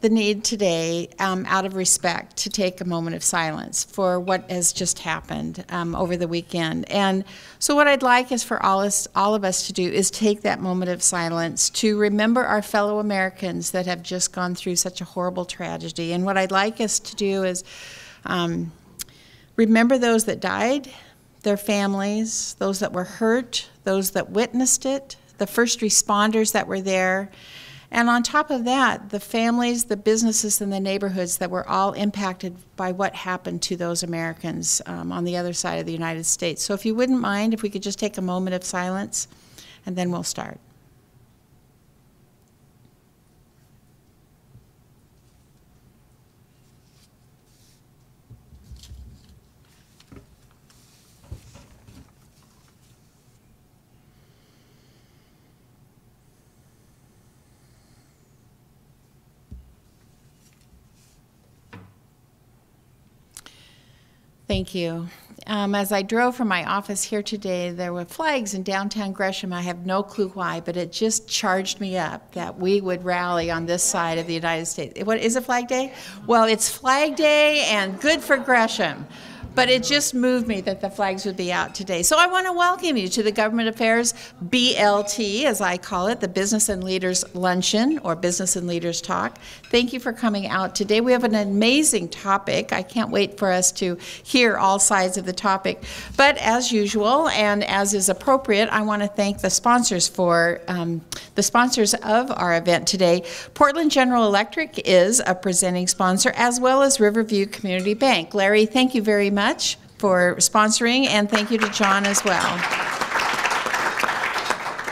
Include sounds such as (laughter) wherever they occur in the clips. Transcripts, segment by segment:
the need today, um, out of respect, to take a moment of silence for what has just happened um, over the weekend. And so, what I'd like is for all us, all of us to do is take that moment of silence to remember our fellow Americans that have just gone through such a horrible tragedy. And what I'd like us to do is um, remember those that died, their families, those that were hurt, those that witnessed it, the first responders that were there. And on top of that, the families, the businesses, and the neighborhoods that were all impacted by what happened to those Americans um, on the other side of the United States. So, if you wouldn't mind, if we could just take a moment of silence, and then we'll start. Thank you. Um, as I drove from my office here today, there were flags in downtown Gresham. I have no clue why, but it just charged me up that we would rally on this side of the United States. What is it, Flag Day? Well, it's Flag Day and good for Gresham. But it just moved me that the flags would be out today. So I want to welcome you to the Government Affairs BLT, as I call it, the Business and Leaders Luncheon or Business and Leaders Talk. Thank you for coming out today. We have an amazing topic. I can't wait for us to hear all sides of the topic. But as usual, and as is appropriate, I want to thank the sponsors for um, the sponsors of our event today. Portland General Electric is a presenting sponsor, as well as Riverview Community Bank. Larry, thank you very much much for sponsoring, and thank you to John as well.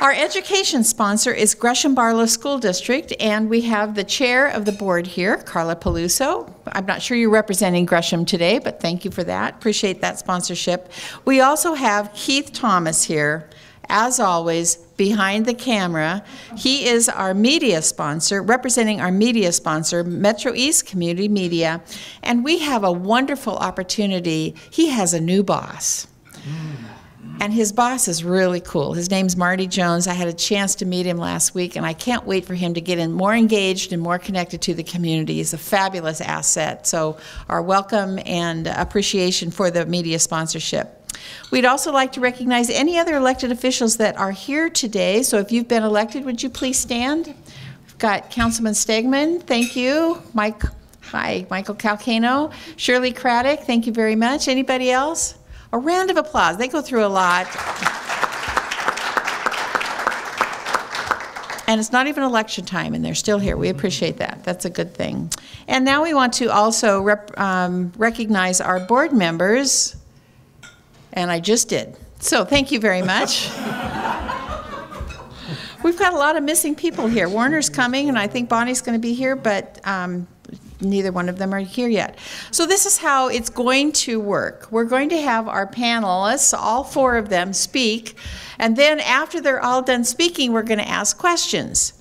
Our education sponsor is Gresham Barlow School District, and we have the chair of the board here, Carla Piluso. I'm not sure you're representing Gresham today, but thank you for that. Appreciate that sponsorship. We also have Keith Thomas here, as always, behind the camera. He is our media sponsor, representing our media sponsor, Metro East Community Media. And we have a wonderful opportunity. He has a new boss. And his boss is really cool. His name's Marty Jones. I had a chance to meet him last week, and I can't wait for him to get in more engaged and more connected to the community. He's a fabulous asset. So, our welcome and appreciation for the media sponsorship. We'd also like to recognize any other elected officials that are here today. So if you've been elected, would you please stand? We've got Councilman Stegman, thank you. Mike, hi, Michael Calcano. Shirley Craddock, thank you very much. Anybody else? A round of applause. They go through a lot. And it's not even election time, and they're still here. We appreciate that. That's a good thing. And now we want to also um, recognize our board members and I just did. So thank you very much. We've got a lot of missing people here. Warner's coming, and I think Bonnie's going to be here, but um, neither one of them are here yet. So this is how it's going to work. We're going to have our panelists, all four of them, speak, and then after they're all done speaking, we're going to ask questions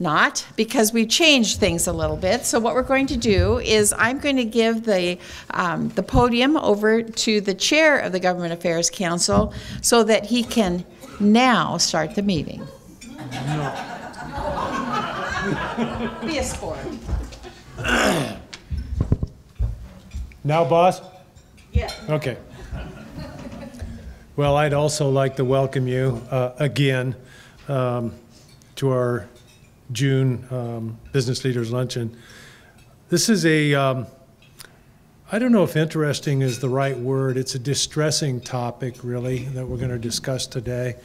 not because we've changed things a little bit. So what we're going to do is I'm going to give the, um, the podium over to the chair of the Government Affairs Council so that he can now start the meeting. No. (laughs) Be a sport. Now, boss? Yeah. Okay. Well, I'd also like to welcome you uh, again um, to our June um, Business Leaders Luncheon. This is a, um, I don't know if interesting is the right word. It's a distressing topic, really, that we're going to discuss today.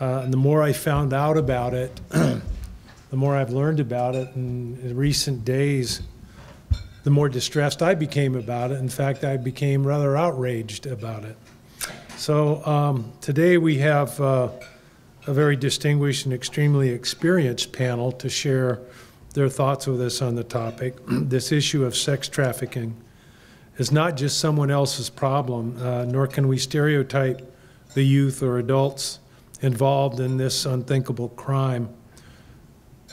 Uh, and the more I found out about it, (clears throat) the more I've learned about it in, in recent days, the more distressed I became about it. In fact, I became rather outraged about it. So um, today we have uh, a very distinguished and extremely experienced panel to share their thoughts with us on the topic. (clears throat) this issue of sex trafficking is not just someone else's problem, uh, nor can we stereotype the youth or adults involved in this unthinkable crime.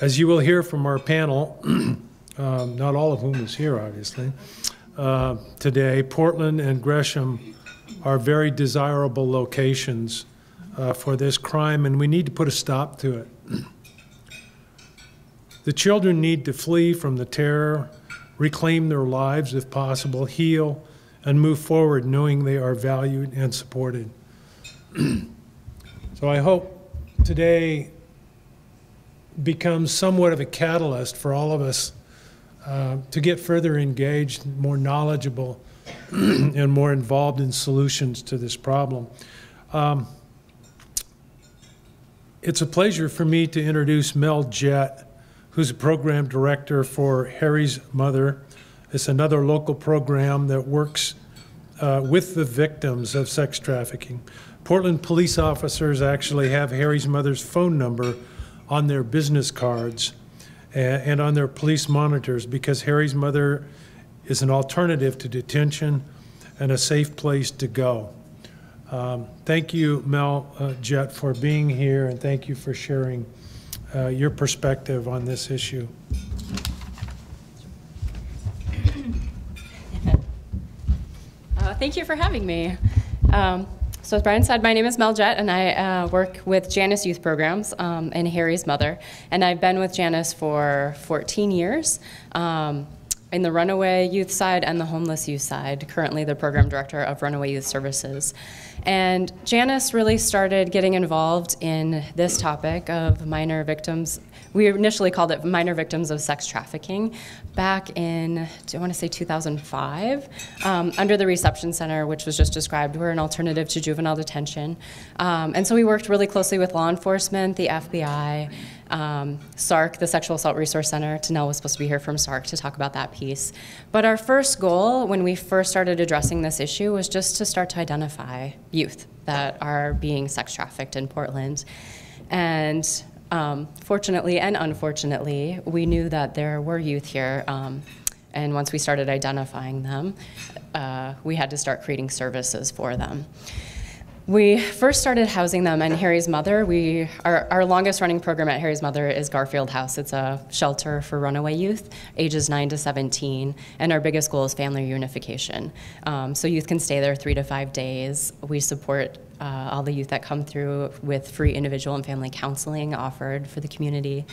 As you will hear from our panel, (clears throat) um, not all of whom is here, obviously, uh, today, Portland and Gresham are very desirable locations uh, for this crime, and we need to put a stop to it. The children need to flee from the terror, reclaim their lives if possible, heal, and move forward knowing they are valued and supported. so I hope today becomes somewhat of a catalyst for all of us uh, to get further engaged, more knowledgeable, (clears throat) and more involved in solutions to this problem. Um, it's a pleasure for me to introduce Mel Jett, who's a program director for Harry's Mother. It's another local program that works uh, with the victims of sex trafficking. Portland police officers actually have Harry's Mother's phone number on their business cards and, and on their police monitors because Harry's Mother is an alternative to detention and a safe place to go. Um, thank you, Mel uh, Jett, for being here, and thank you for sharing uh, your perspective on this issue. Uh, thank you for having me. Um, so as Brian said, my name is Mel Jett, and I uh, work with Janus Youth Programs um, and Harry's mother. And I've been with Janus for 14 years. Um, in the runaway youth side and the homeless youth side, currently the program director of Runaway Youth Services. And Janus really started getting involved in this topic of minor victims. We initially called it minor victims of sex trafficking back in, I want to say 2005, um, under the reception center, which was just described. We're an alternative to juvenile detention. Um, and so we worked really closely with law enforcement, the FBI, um, SARC, the Sexual Assault Resource Center. Tanel was supposed to be here from SARC to talk about that piece. But our first goal when we first started addressing this issue was just to start to identify youth that are being sex trafficked in Portland. And um, fortunately and unfortunately, we knew that there were youth here. Um, and once we started identifying them, uh, we had to start creating services for them. We first started housing them in Harry's Mother. We, our, our longest running program at Harry's Mother is Garfield House. It's a shelter for runaway youth, ages 9 to 17, and our biggest goal is family reunification. Um, so youth can stay there three to five days. We support uh, all the youth that come through with free individual and family counseling offered for the community.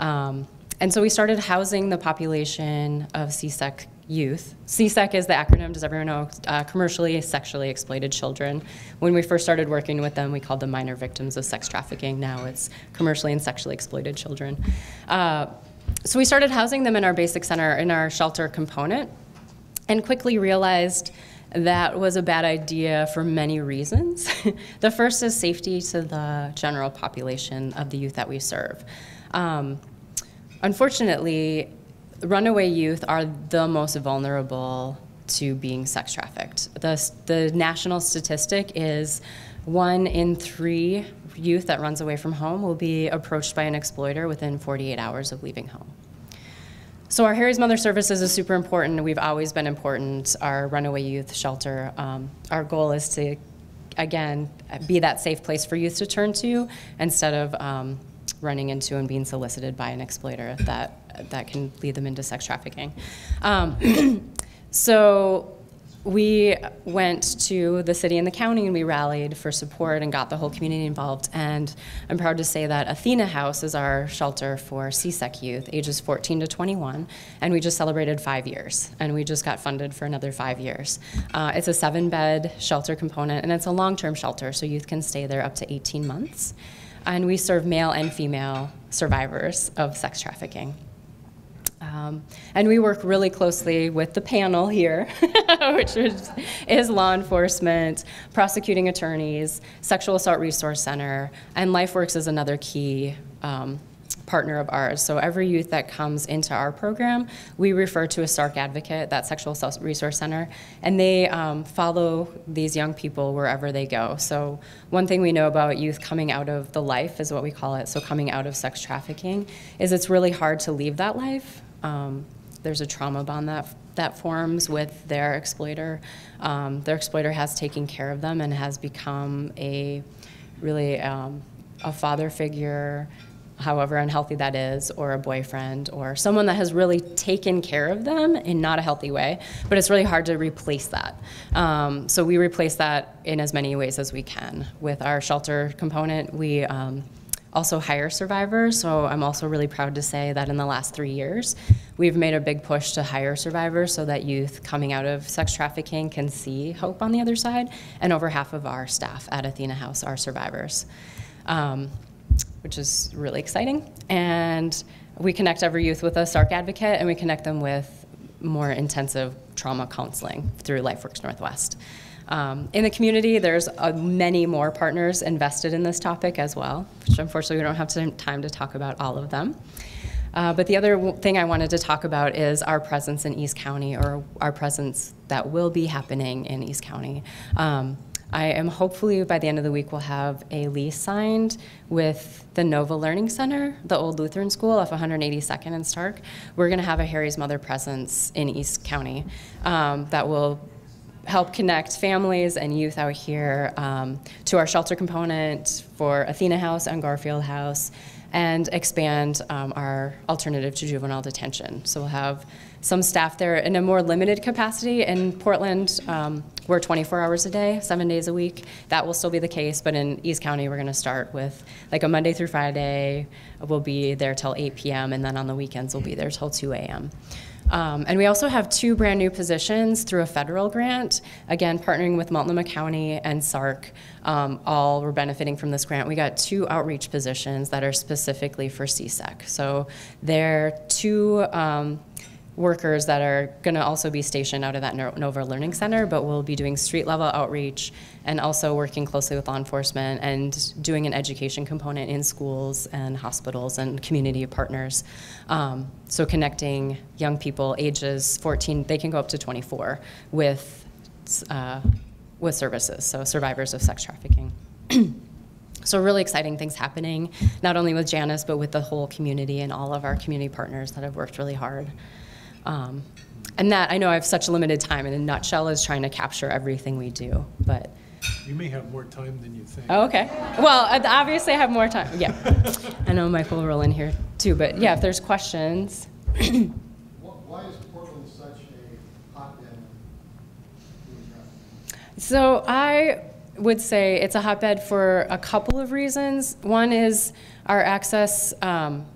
Um, and so we started housing the population of CSEC youth. CSEC is the acronym, does everyone know? Uh, commercially sexually exploited children. When we first started working with them, we called them minor victims of sex trafficking. Now it's commercially and sexually exploited children. Uh, so we started housing them in our basic center, in our shelter component, and quickly realized that was a bad idea for many reasons. (laughs) the first is safety to the general population of the youth that we serve. Um, unfortunately, runaway youth are the most vulnerable to being sex trafficked. The, the national statistic is one in three youth that runs away from home will be approached by an exploiter within 48 hours of leaving home. So our Harry's Mother Services is super important. We've always been important. Our runaway youth shelter. Um, our goal is to, again, be that safe place for youth to turn to instead of um, running into and being solicited by an exploiter that that can lead them into sex trafficking. Um, (clears throat) so we went to the city and the county and we rallied for support and got the whole community involved. And I'm proud to say that Athena House is our shelter for CSEC youth, ages 14 to 21. And we just celebrated five years. And we just got funded for another five years. Uh, it's a seven bed shelter component and it's a long term shelter, so youth can stay there up to 18 months. And we serve male and female survivors of sex trafficking. Um, and we work really closely with the panel here, (laughs) which is, is, law enforcement, prosecuting attorneys, Sexual Assault Resource Center, and LifeWorks is another key um, partner of ours. So every youth that comes into our program, we refer to a SARC advocate, that Sexual Assault Resource Center, and they um, follow these young people wherever they go. So one thing we know about youth coming out of the life is what we call it, so coming out of sex trafficking, is it's really hard to leave that life. Um, there's a trauma bond that that forms with their exploiter. Um, their exploiter has taken care of them and has become a really um, a father figure, however unhealthy that is, or a boyfriend, or someone that has really taken care of them in not a healthy way. But it's really hard to replace that. Um, so we replace that in as many ways as we can. With our shelter component, we um, also hire survivors. So I'm also really proud to say that in the last three years, we've made a big push to hire survivors so that youth coming out of sex trafficking can see hope on the other side. And over half of our staff at Athena House are survivors, um, which is really exciting. And we connect every youth with a SARC advocate, and we connect them with more intensive trauma counseling through LifeWorks Northwest. Um, in the community, there's uh, many more partners invested in this topic as well, which unfortunately we don't have time- to talk about all of them. Uh, but the other thing I wanted to talk about is our presence in East County, or our presence that will be happening in East County. Um, I am hopefully by the end of the week we'll have a lease signed with the Nova Learning Center, the old Lutheran school off 182nd and Stark. We're going to have a Harry's Mother presence in East County um, that will help connect families and youth out here um, to our shelter component for Athena House and Garfield House and expand um, our alternative to juvenile detention. So we'll have some staff there in a more limited capacity. In Portland, um, we're 24 hours a day, seven days a week. That will still be the case, but in East County, we're going to start with like a Monday through Friday. We'll be there till 8 p.m., and then on the weekends, we'll be there till 2 a.m. Um, and we also have two brand new positions through a federal grant, again, partnering with Multnomah County and SARC. Um, all were benefiting from this grant. We got two outreach positions that are specifically for CSEC. So they're two um, workers that are going to also be stationed out of that Nova Learning Center, but we'll be doing street level outreach and also working closely with law enforcement and doing an education component in schools and hospitals and community partners. Um, so connecting young people ages 14, they can go up to 24 with uh, with services, so survivors of sex trafficking. (clears throat) So really exciting things happening, not only with Janus, but with the whole community and all of our community partners that have worked really hard. Um, and that, I know I have such limited time, in a nutshell, is trying to capture everything we do, but, You may have more time than you think. oh, okay. Well, obviously I have more time, yeah. (laughs) I know Mike will roll in here too, but yeah, if there's questions. (clears throat) Why is Portland such a hotbed of human trafficking? So I would say it's a hotbed for a couple of reasons. One is our access, um,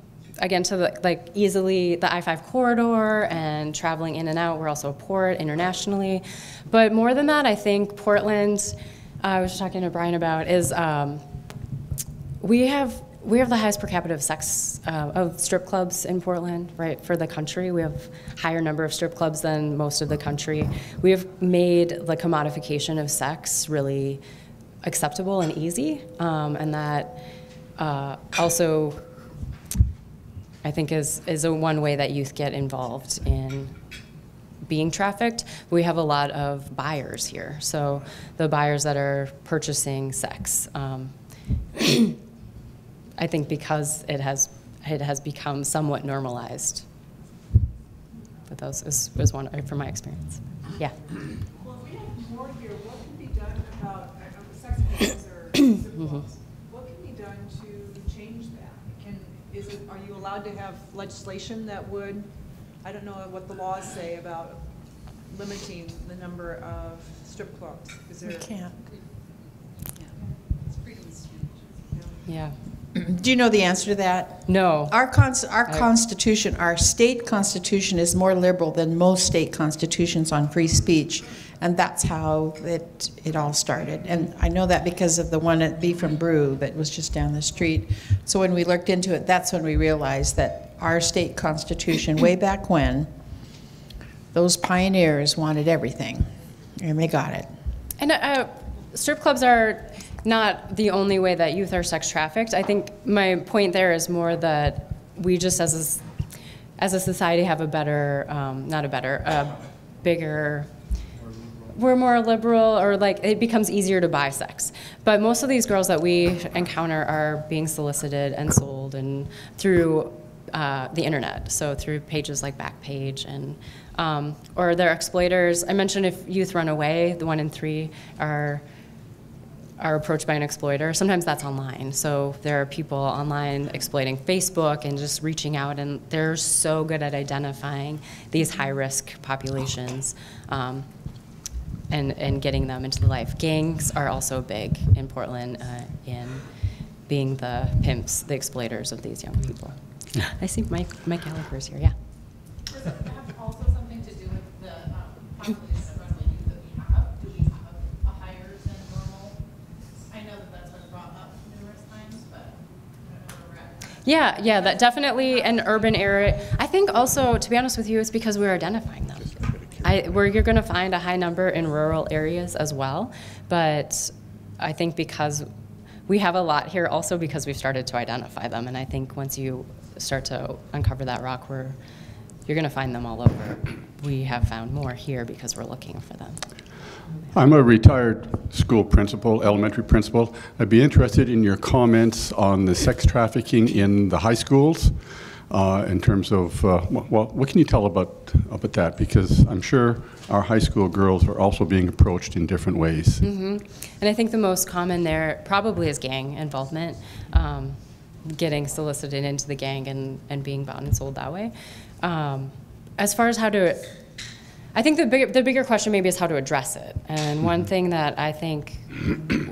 again, to the, like easily the I-5 corridor and traveling in and out. We're also a port internationally. But more than that, I think Portland, I was talking to Brian about, is um, we have we have the highest per capita of sex uh, of strip clubs in Portland, right? For the country, we have higher number of strip clubs than most of the country. We have made the commodification of sex really acceptable and easy, um, and that uh, also I think is is a one way that youth get involved in being trafficked. We have a lot of buyers here, so the buyers that are purchasing sex. Um, (clears throat) I think because it has it has become somewhat normalized. But those is, is one from my experience. Yeah. Well, if we have more here, what can be done about, uh, uh, sex or (clears throat) strip clubs? What can be done to change that? Can, is it, are you allowed to have legislation that would, I don't know what the laws say about limiting the number of strip clubs? Is there? We can't. Yeah. Do you know the answer to that? No. Our cons, our I- constitution, our state constitution is more liberal than most state constitutions on free speech. And that's how it, it all started. And I know that because of the one at Beef and Brew that was just down the street. So when we looked into it, that's when we realized that our state constitution, way back when, those pioneers wanted everything, and they got it. And uh, strip clubs are not the only way that youth are sex trafficked. I think my point there is more that we just as a, as a society have a better, um, not a better, a bigger, we're more liberal or like it becomes easier to buy sex. But most of these girls that we encounter are being solicited and sold and through uh, the internet, so through pages like Backpage and um, or they're exploiters. I mentioned if youth run away, the one in three are are approached by an exploiter. Sometimes that's online. So there are people online exploiting Facebook and just reaching out, and they're so good at identifying these high risk populations. Um, and, and getting them into the life. Gangs are also big in Portland, uh, in being the pimps, the exploiters of these young people. (laughs) I see Mike, Mike Gallagher's here, yeah. Does it have also something to do with the um, population of runaway youth that we have? Do we have a higher than normal? I know that that's been brought up numerous times, but I don't know where we're at. Yeah, yeah, that definitely an urban area. I think also, to be honest with you, it's because we're identifying them. I, where you're going to find a high number in rural areas as well, but I think because we have a lot here also because we've started to identify them, and I think once you start to uncover that rock, we're you're going to find them all over. We have found more here because we're looking for them. I'm a retired school principal, elementary principal. I'd be interested in your comments on the sex trafficking in the high schools uh, in terms of, uh, well, what can you tell about, about that? Because I'm sure our high school girls are also being approached in different ways. And I think the most common there probably is gang involvement, um, getting solicited into the gang and, and being bought and sold that way. Um, as far as how to, I think the bigger, the bigger question maybe is how to address it. And one thing that I think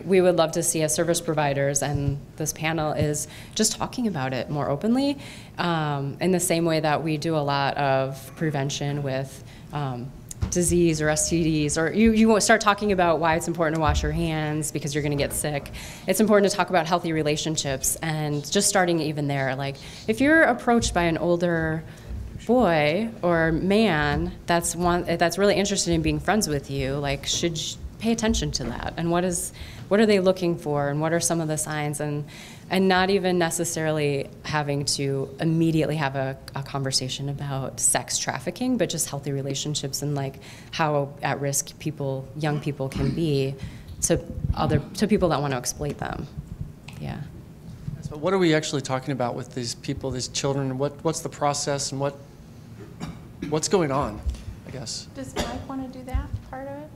we would love to see as service providers and this panel is just talking about it more openly um, in the same way that we do a lot of prevention with um, disease or STDs, or you, you start talking about why it's important to wash your hands because you're going to get sick. It's important to talk about healthy relationships and just starting even there. Like, if you're approached by an older boy or man that's one that's really interested in being friends with you, like, should pay attention to that? And what is what are they looking for? And what are some of the signs? And and not even necessarily having to immediately have a, a conversation about sex trafficking, but just healthy relationships and like how at risk people, young people, can be to other to people that want to exploit them. Yeah. So what are we actually talking about with these people, these children? What, what's the process and what, what's going on, I guess? Does Mike want to do that part of it?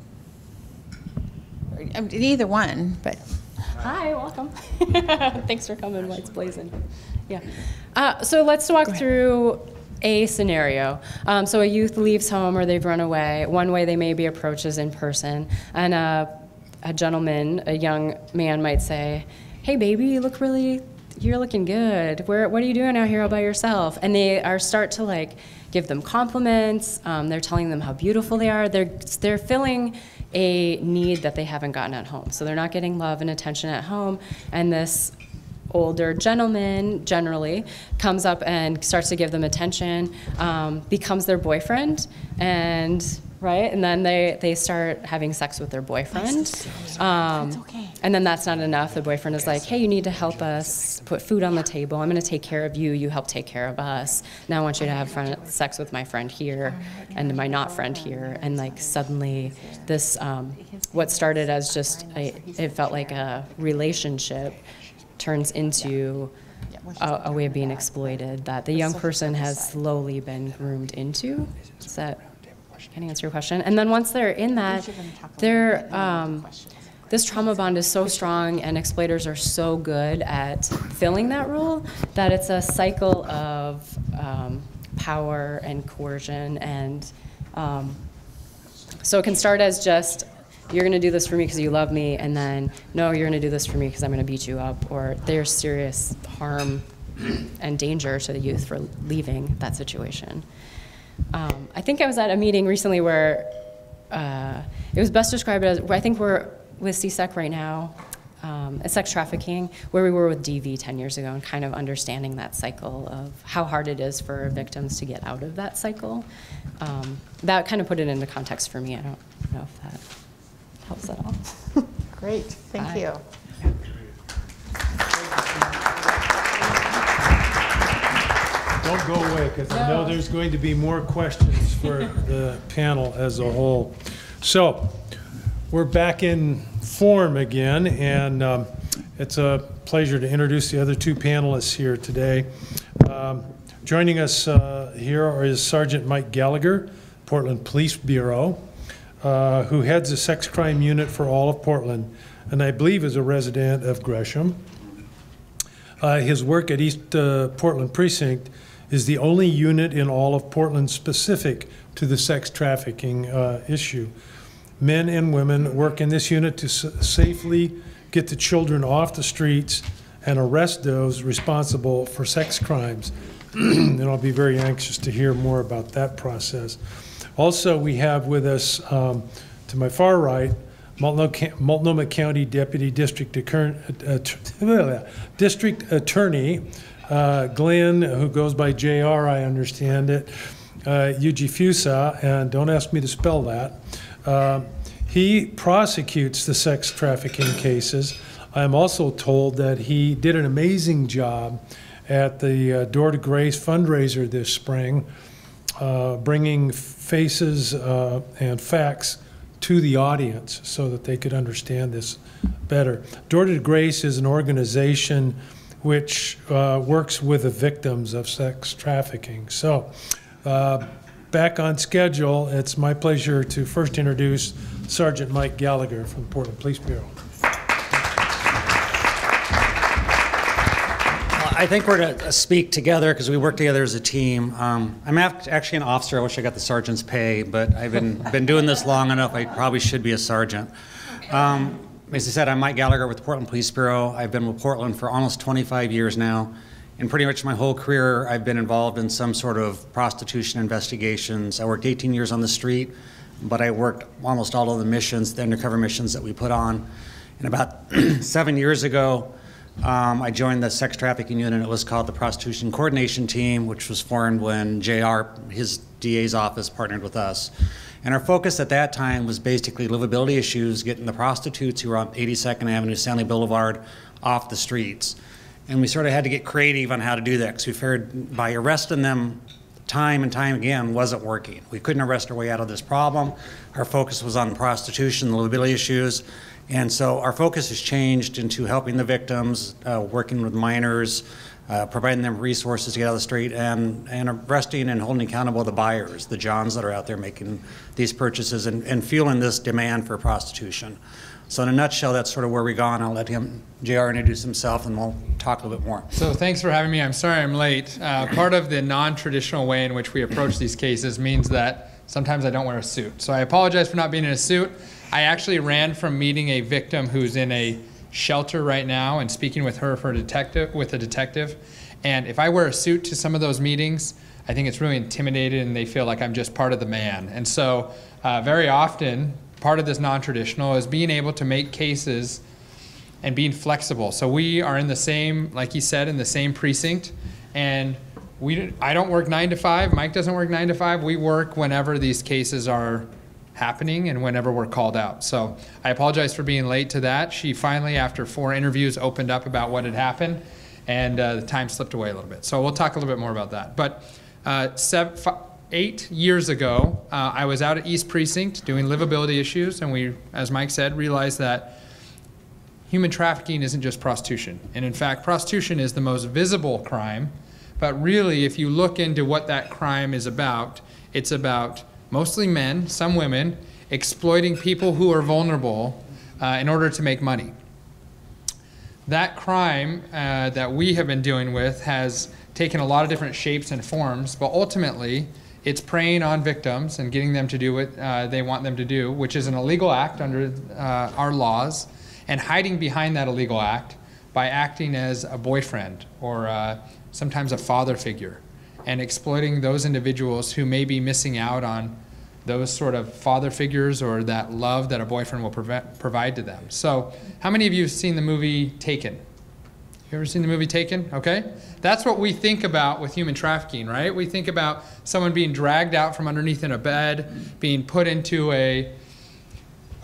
I mean, Either one, but. Hi, welcome. (laughs) Thanks for coming, Lights Blazing. Yeah. Uh, so let's walk through a scenario. Um, so a youth leaves home or they've run away. One way they may be approached is in person. And uh, a gentleman, a young man might say, Hey, baby, you look really, you're looking good. Where, what are you doing out here all by yourself? And they are start to like give them compliments. Um, they're telling them how beautiful they are. They're, they're filling a need that they haven't gotten at home. So they're not getting love and attention at home. And this older gentleman generally comes up and starts to give them attention, um, becomes their boyfriend, and right, and then they they start having sex with their boyfriend. Um, And then that's not enough. The boyfriend is like, "Hey, you need to help us put food on the table. I'm going to take care of you. You help take care of us. Now I want you to have friend, sex with my friend here, and my not friend here." And like suddenly, this um, what started as just a, it felt like a relationship turns into a, a way of being exploited that the young person has slowly been groomed into. Does that can I answer your question? And then once they're in that, they're um, this trauma bond is so strong, and exploiters are so good at filling that role that it's a cycle of um, power and coercion and. Um, so it can start as just, you're going to do this for me because you love me, and then, no, you're going to do this for me because I'm going to beat you up, or there's serious harm and danger to the youth for leaving that situation. Um, I think I was at a meeting recently where uh, it was best described as, I think we're with CSEC right now, um, at sex trafficking, where we were with DV 10 years ago, and kind of understanding that cycle of how hard it is for victims to get out of that cycle. Um, that kind of put it into context for me. I don't know if that helps at all. (laughs) Great, thank Bye. you. Don't go away, because I know there's going to be more questions for (laughs) the panel as a whole. So, we're back in form again, and um, it's a pleasure to introduce the other two panelists here today. Um, Joining us uh, here is Sergeant Mike Gallagher, Portland Police Bureau, uh, who heads the sex crime unit for all of Portland, and I believe is a resident of Gresham. Uh, His work at East uh, Portland Precinct is the only unit in all of Portland specific to the sex trafficking uh, issue. Men and women work in this unit to safely get the children off the streets and arrest those responsible for sex crimes. (clears throat) And I'll be very anxious to hear more about that process. Also, we have with us, um, to my far right, Multnomah Multnomah County Deputy District Attorney, District Attorney uh, Glen, who goes by JR, I understand it, uh, Ujifusa, and don't ask me to spell that. Uh, He prosecutes the sex trafficking cases. I'm also told that he did an amazing job at the uh, Door to Grace fundraiser this spring, uh, bringing faces uh, and facts to the audience so that they could understand this better. Door to Grace is an organization which uh, works with the victims of sex trafficking. So, uh, back on schedule, it's my pleasure to first introduce Sergeant Mike Gallagher from the Portland Police Bureau. I think we're to speak together because we work together as a team. Um, I'm actually an officer. I wish I got the sergeant's pay, but I've been, been doing this long enough. I probably should be a sergeant. Um, as I said, I'm Mike Gallagher with the Portland Police Bureau. I've been with Portland for almost 25 years now. And pretty much my whole career, I've been involved in some sort of prostitution investigations. I worked 18 years on the street, but I worked almost all of the missions, the undercover missions that we put on. And about (clears throat) seven years ago, um, I joined the sex trafficking unit. It was called the Prostitution Coordination Team, which was formed when JR, his DA's office, partnered with us. And our focus at that time was basically livability issues, getting the prostitutes who were on 82nd Avenue, Sandy Boulevard, off the streets. And we sort of had to get creative on how to do that because we figured by arresting them time and time again wasn't working. We couldn't arrest our way out of this problem. Our focus was on prostitution, the livability issues. And so our focus has changed into helping the victims, uh, working with minors, uh, providing them resources to get out of the street, and, and arresting and holding accountable the buyers, the Johns that are out there making these purchases and, and fueling this demand for prostitution. So in a nutshell, that's sort of where we go, and I'll let him, JR, introduce himself, and we'll talk a little bit more. So thanks for having me. I'm sorry I'm late. Uh, part of the non-traditional way in which we approach these cases means that sometimes I don't wear a suit. So I apologize for not being in a suit. I actually ran from meeting a victim who's in a shelter right now and speaking with her for a detective with a detective. And if I wear a suit to some of those meetings, I think it's really intimidated and they feel like I'm just part of the man. And so uh, very often, part of this non-traditional is being able to make cases and being flexible. So we are in the same, like he said, in the same precinct, and we. I don't work nine to five. Mike doesn't work nine to five. We work whenever these cases are happening and whenever we're called out. So I apologize for being late to that. She finally, after four interviews, opened up about what had happened, and uh, the time slipped away a little bit. So we'll talk a little bit more about that. But uh, seven, fi- eight years ago, uh, I was out at East Precinct doing livability issues, and we, as Mike said, realized that human trafficking isn't just prostitution. And in fact, prostitution is the most visible crime. But really, if you look into what that crime is about, it's about mostly men, some women, exploiting people who are vulnerable uh, in order to make money. That crime uh, that we have been dealing with has taken a lot of different shapes and forms, but ultimately, it's preying on victims and getting them to do what uh, they want them to do, which is an illegal act under uh, our laws, and hiding behind that illegal act by acting as a boyfriend or uh, sometimes a father figure and exploiting those individuals who may be missing out on those sort of father figures or that love that a boyfriend will prov- provide to them. So, how many of you have seen the movie Taken? You ever seen the movie Taken? Okay. That's what we think about with human trafficking, right? We think about someone being dragged out from underneath in a bed, being put into a,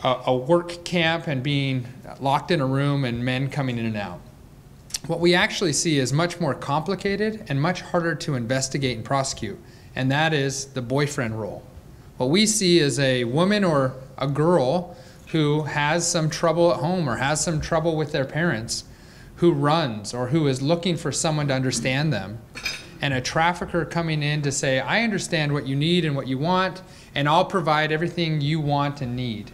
a, a work camp, and being locked in a room, and men coming in and out. What we actually see is much more complicated and much harder to investigate and prosecute, and that is the boyfriend role. What we see is a woman or a girl who has some trouble at home or has some trouble with their parents who runs or who is looking for someone to understand them, and a trafficker coming in to say, I understand what you need and what you want, and I'll provide everything you want and need.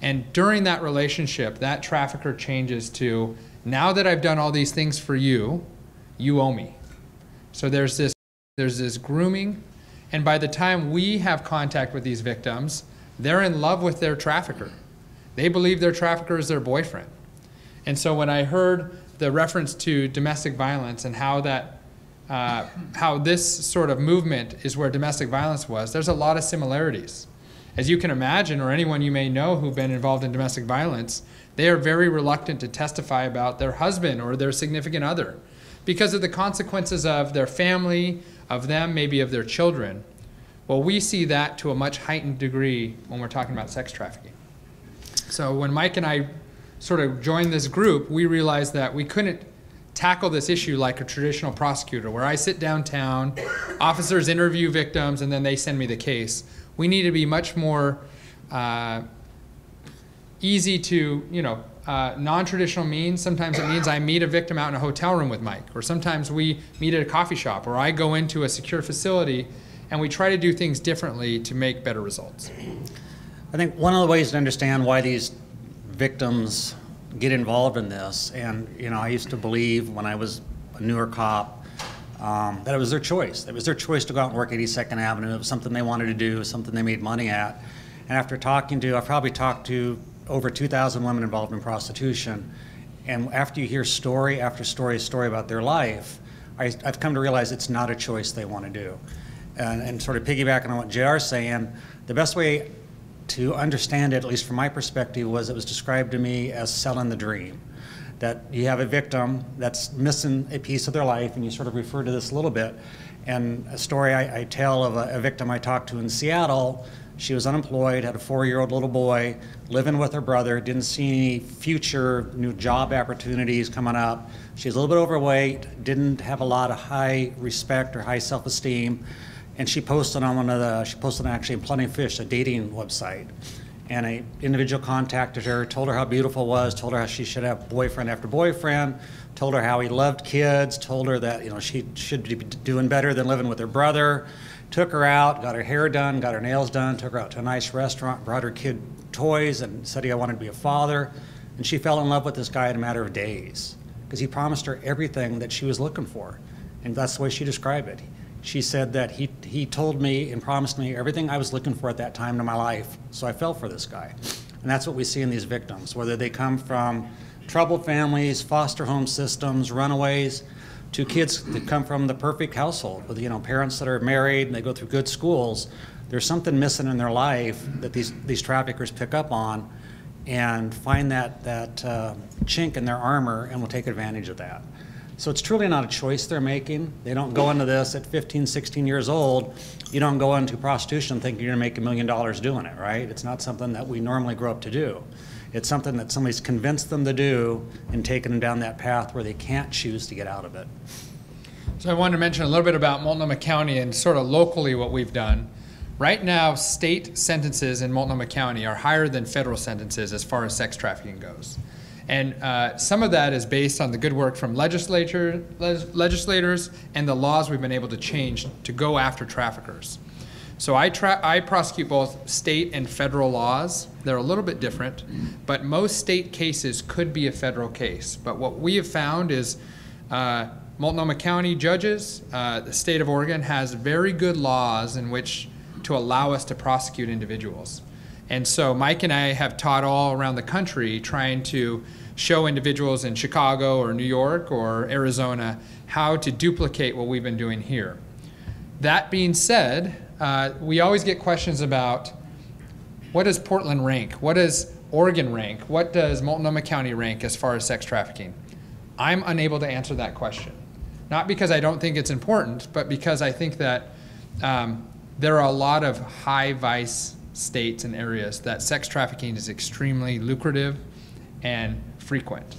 And during that relationship, that trafficker changes to, now that I've done all these things for you, you owe me. So there's this, there's this grooming, and by the time we have contact with these victims, they're in love with their trafficker. They believe their trafficker is their boyfriend. And so when I heard the reference to domestic violence and how that uh, how this sort of movement is where domestic violence was, there's a lot of similarities. As you can imagine, or anyone you may know who've been involved in domestic violence, they are very reluctant to testify about their husband or their significant other because of the consequences of their family, of them, maybe of their children. Well, we see that to a much heightened degree when we're talking about sex trafficking. So when Mike and I sort of joined this group, we realized that we couldn't tackle this issue like a traditional prosecutor, where I sit downtown, officers interview victims, and then they send me the case. We need to be much more uh, easy to, you know, uh, non-traditional means. Sometimes it means I meet a victim out in a hotel room with Mike, or sometimes we meet at a coffee shop, or I go into a secure facility, and we try to do things differently to make better results. I think one of the ways to understand why these victims get involved in this, and you know, I used to believe when I was a newer cop um, that it was their choice. It was their choice to go out and work 82nd Avenue. It was something they wanted to do, something they made money at. And after talking to, I've probably talked to over 2,000 women involved in prostitution. And after you hear story after story story about their life, I, I've come to realize it's not a choice they want to do. And, and sort of piggybacking on what JR is saying, the best way to understand it, at least from my perspective, was it was described to me as selling the dream. That you have a victim that's missing a piece of their life, and you sort of refer to this a little bit. And a story I, I tell of a, a victim I talked to in Seattle she was unemployed, had a four year old little boy, living with her brother, didn't see any future new job opportunities coming up. She's a little bit overweight, didn't have a lot of high respect or high self esteem. And she posted on one of the, she posted on actually Plenty of Fish, a dating website. And an individual contacted her, told her how beautiful it was, told her how she should have boyfriend after boyfriend, told her how he loved kids, told her that you know she should be doing better than living with her brother took her out, got her hair done, got her nails done, took her out to a nice restaurant, brought her kid toys, and said he wanted to be a father. And she fell in love with this guy in a matter of days because he promised her everything that she was looking for. And that's the way she described it. She said that he, he told me and promised me everything I was looking for at that time in my life, so I fell for this guy. And that's what we see in these victims, whether they come from troubled families, foster home systems, runaways, to kids that come from the perfect household with you know parents that are married and they go through good schools there's something missing in their life that these these traffickers pick up on and find that that uh, chink in their armor and will take advantage of that. So it's truly not a choice they're making. They don't go into this at 15 16 years old. You don't go into prostitution thinking you're going to make a million dollars doing it right? It's not something that we normally grow up to do it's something that somebody's convinced them to do and taken them down that path where they can't choose to get out of it. So I wanted to mention a little bit about Multnomah County and sort of locally what we've done. Right now, state sentences in Multnomah County are higher than federal sentences as far as sex trafficking goes. And uh, some of that is based on the good work from legislature, legislators and the laws we've been able to change to go after traffickers. So I, I prosecute both state and federal laws. They're a little bit different, but most state cases could be a federal case. But what we have found is uh, Multnomah County judges, uh, the state of Oregon has very good laws in which to allow us to prosecute individuals. And so Mike and I have taught all around the country trying to show individuals in Chicago or New York or Arizona how to duplicate what we've been doing here. That being said, uh, we always get questions about what does Portland rank? What does Oregon rank? What does Multnomah County rank as far as sex trafficking? I'm unable to answer that question. Not because I don't think it's important, but because I think that um, there are a lot of high vice states and areas that sex trafficking is extremely lucrative and frequent.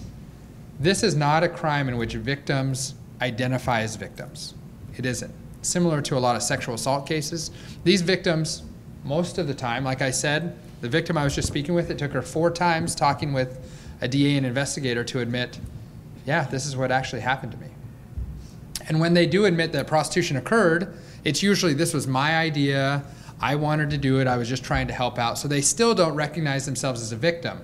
This is not a crime in which victims identify as victims. It isn't similar to a lot of sexual assault cases. These victims, most of the time, like I said, the victim I was just speaking with, it took her four times talking with a DA and investigator to admit, yeah, this is what actually happened to me. And when they do admit that prostitution occurred, it's usually this was my idea, I wanted to do it, I was just trying to help out. So they still don't recognize themselves as a victim.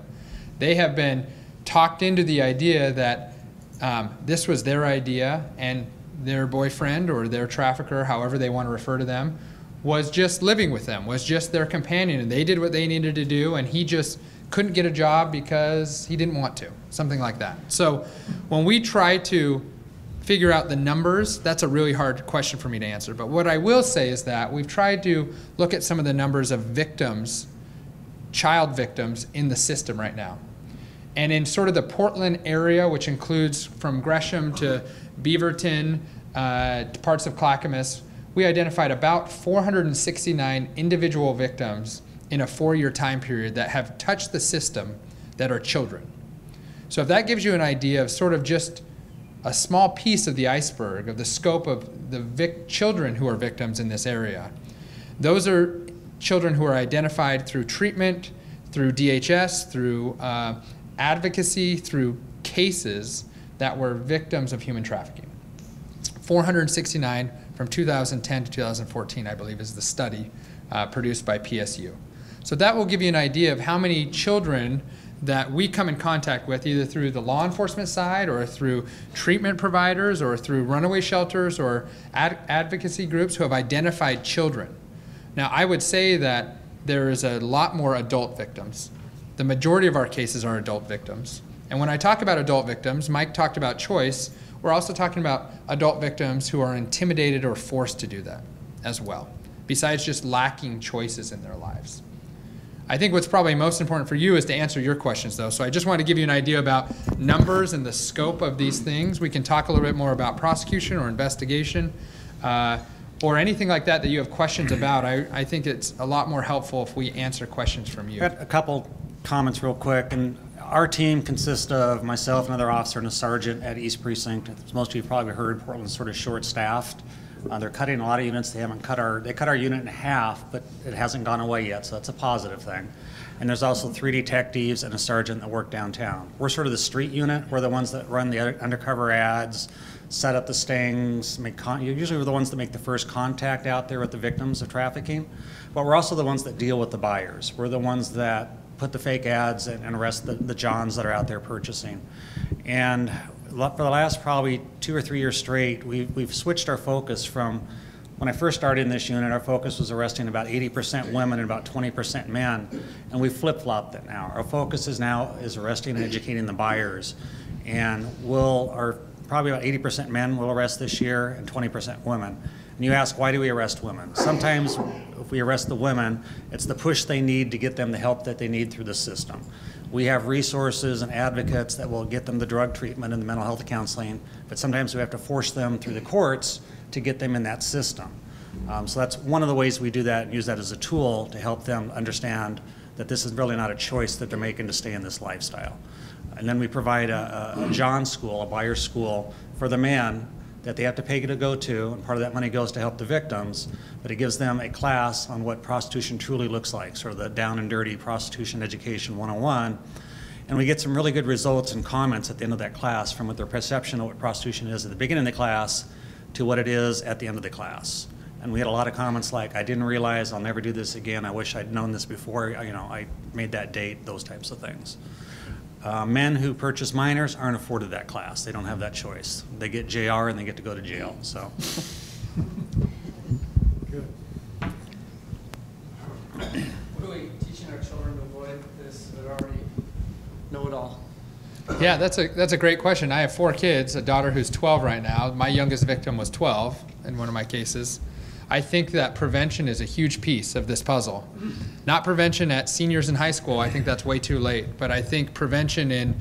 They have been talked into the idea that um, this was their idea and their boyfriend or their trafficker, however they want to refer to them, was just living with them, was just their companion, and they did what they needed to do, and he just couldn't get a job because he didn't want to, something like that. So when we try to figure out the numbers, that's a really hard question for me to answer. But what I will say is that we've tried to look at some of the numbers of victims, child victims in the system right now. And in sort of the Portland area, which includes from Gresham to Beaverton, uh, parts of Clackamas, we identified about 469 individual victims in a four year time period that have touched the system that are children. So, if that gives you an idea of sort of just a small piece of the iceberg of the scope of the children who are victims in this area, those are children who are identified through treatment, through DHS, through uh, advocacy, through cases that were victims of human trafficking. 469 from 2010 to 2014, I believe, is the study uh, produced by PSU. So that will give you an idea of how many children that we come in contact with, either through the law enforcement side or through treatment providers or through runaway shelters or ad- advocacy groups who have identified children. Now, I would say that there is a lot more adult victims. The majority of our cases are adult victims. And when I talk about adult victims, Mike talked about choice. We're also talking about adult victims who are intimidated or forced to do that as well, besides just lacking choices in their lives. I think what's probably most important for you is to answer your questions, though. So I just want to give you an idea about numbers and the scope of these things. We can talk a little bit more about prosecution or investigation uh, or anything like that that you have questions about. I, I think it's a lot more helpful if we answer questions from you. Got a couple comments real quick. And our team consists of myself, another officer, and a sergeant at East Precinct. As most of you probably heard, Portland's sort of short-staffed. Uh, they're cutting a lot of units. They haven't cut our, they cut our unit in half, but it hasn't gone away yet, so that's a positive thing. And there's also three detectives and a sergeant that work downtown. We're sort of the street unit. We're the ones that run the undercover ads, set up the stings, make con- usually we're the ones that make the first contact out there with the victims of trafficking. But we're also the ones that deal with the buyers. We're the ones that put the fake ads and, and arrest the, the Johns that are out there purchasing. And for the last probably two or three years straight, we've, we've switched our focus from when I first started in this unit, our focus was arresting about 80% women and about 20% men, and we flip-flopped it now. Our focus is now is arresting and educating the buyers, and we'll our probably about 80% men will arrest this year and 20% women. And you ask, why do we arrest women? Sometimes if we arrest the women, it's the push they need to get them the help that they need through the system. We have resources and advocates that will get them the drug treatment and the mental health counseling, but sometimes we have to force them through the courts to get them in that system. Um, so that's one of the ways we do that and use that as a tool to help them understand that this is really not a choice that they're making to stay in this lifestyle. And then we provide a, a, John school, a buyer school for the man that they have to pay to go to, and part of that money goes to help the victims, but it gives them a class on what prostitution truly looks like, sort of the down and dirty prostitution education 101. And we get some really good results and comments at the end of that class from what their perception of what prostitution is at the beginning of the class to what it is at the end of the class. And we had a lot of comments like, I didn't realize I'll never do this again. I wish I'd known this before, you know, I made that date, those types of things. Uh, men who purchase minors aren't afforded that class. They don't have that choice. They get JR and they get to go to jail. So. Good. What are we teaching our children to avoid this that already know it all? Yeah, that's a that's a great question. I have four kids, a daughter who's 12 right now. My youngest victim was 12 in one of my cases. I think that prevention is a huge piece of this puzzle. Not prevention at seniors in high school, I think that's way too late, but I think prevention in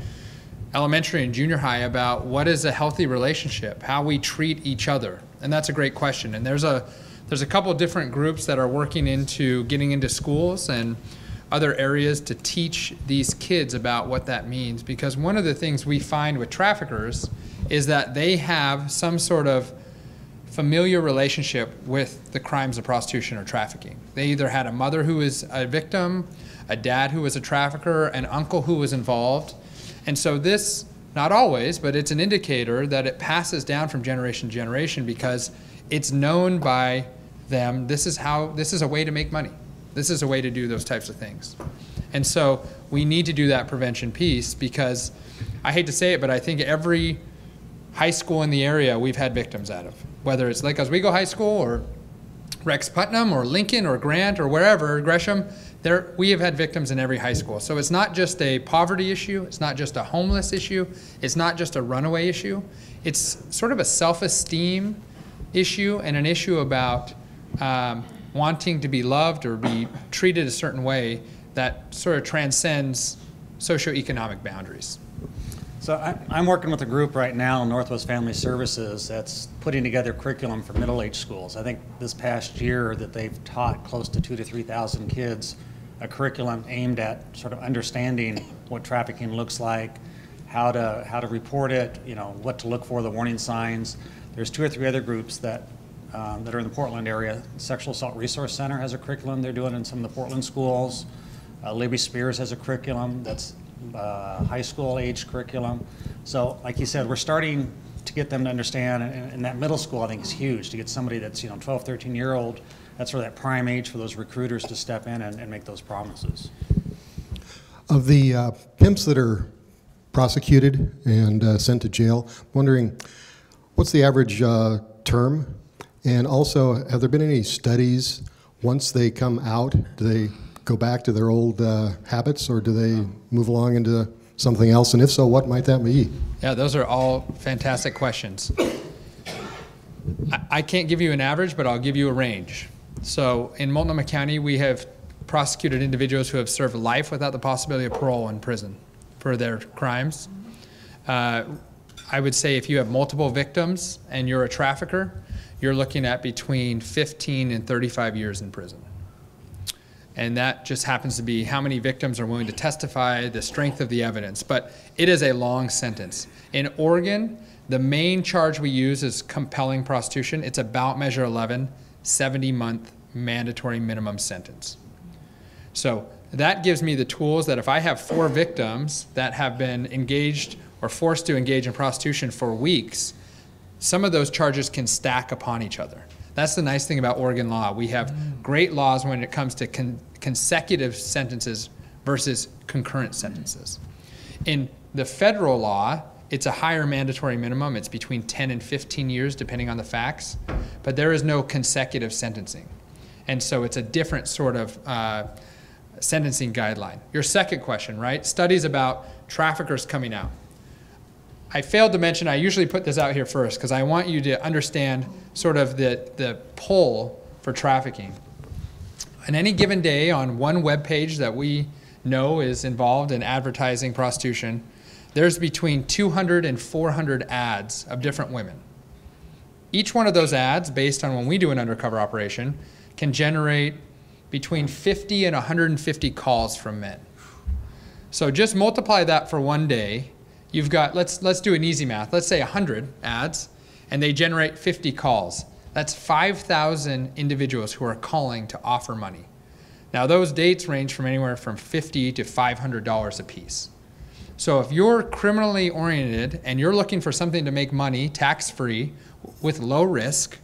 elementary and junior high about what is a healthy relationship, how we treat each other. And that's a great question. And there's a there's a couple different groups that are working into getting into schools and other areas to teach these kids about what that means because one of the things we find with traffickers is that they have some sort of familiar relationship with the crimes of prostitution or trafficking. They either had a mother who was a victim, a dad who was a trafficker, an uncle who was involved. And so this, not always, but it's an indicator that it passes down from generation to generation because it's known by them this is how this is a way to make money. This is a way to do those types of things. And so we need to do that prevention piece because I hate to say it, but I think every high school in the area we've had victims out of, whether it's Lake Oswego High School or Rex Putnam or Lincoln or Grant or wherever, Gresham, there, we have had victims in every high school. So it's not just a poverty issue, it's not just a homeless issue, it's not just a runaway issue. It's sort of a self esteem issue and an issue about um, wanting to be loved or be treated a certain way that sort of transcends socioeconomic boundaries. So I- I'm working with a group right now, Northwest Family Services, that's putting together curriculum for middle-aged schools. I think this past year that they've taught close to two to 3,000 kids a curriculum aimed at sort of understanding what trafficking looks like, how to, how to report it, you know, what to look for, the warning signs. There's two or three other groups that, um, that are in the Portland area. Sexual Assault Resource Center has a curriculum they're doing in some of the Portland schools. Uh, Libby Spears has a curriculum that's uh, high school age curriculum. So, like you said, we're starting to get them to understand, and, and that middle school I think is huge to get somebody that's you know 12, 13 year old. That's sort of that prime age for those recruiters to step in and, and make those promises. Of the uh, pimps that are prosecuted and uh, sent to jail, I'm wondering what's the average uh, term? And also, have there been any studies once they come out? Do they go back to their old uh, habits or do they move along into something else? And if so, what might that be? Yeah, those are all fantastic questions. I, can't give you an average, but I'll give you a range. So in Multnomah County, we have prosecuted individuals who have served life without the possibility of parole in prison for their crimes. Uh, I would say if you have multiple victims and you're a trafficker, you're looking at between 15 and 35 years in prison. And that just happens to be how many victims are willing to testify, the strength of the evidence. But it is a long sentence. In Oregon, the main charge we use is compelling prostitution. It's about Measure 11, 70 month mandatory minimum sentence. So that gives me the tools that if I have four victims that have been engaged or forced to engage in prostitution for weeks, some of those charges can stack upon each other. That's the nice thing about Oregon law. We have great laws when it comes to con- consecutive sentences versus concurrent sentences. In the federal law, it's a higher mandatory minimum. It's between 10 and 15 years, depending on the facts, but there is no consecutive sentencing. And so it's a different sort of uh, sentencing guideline. Your second question, right? Studies about traffickers coming out. I failed to mention, I usually put this out here first because I want you to understand sort of the, the pull for trafficking. On any given day, on one web page that we know is involved in advertising prostitution, there's between 200 and 400 ads of different women. Each one of those ads, based on when we do an undercover operation, can generate between 50 and 150 calls from men. So just multiply that for one day. You've got, let's, let's do an easy math. Let's say 100 ads, and they generate 50 calls. That's 5,000 individuals who are calling to offer money. Now, those dates range from anywhere from 50 to $500 a piece. So if you're criminally oriented and you're looking for something to make money tax free with low risk,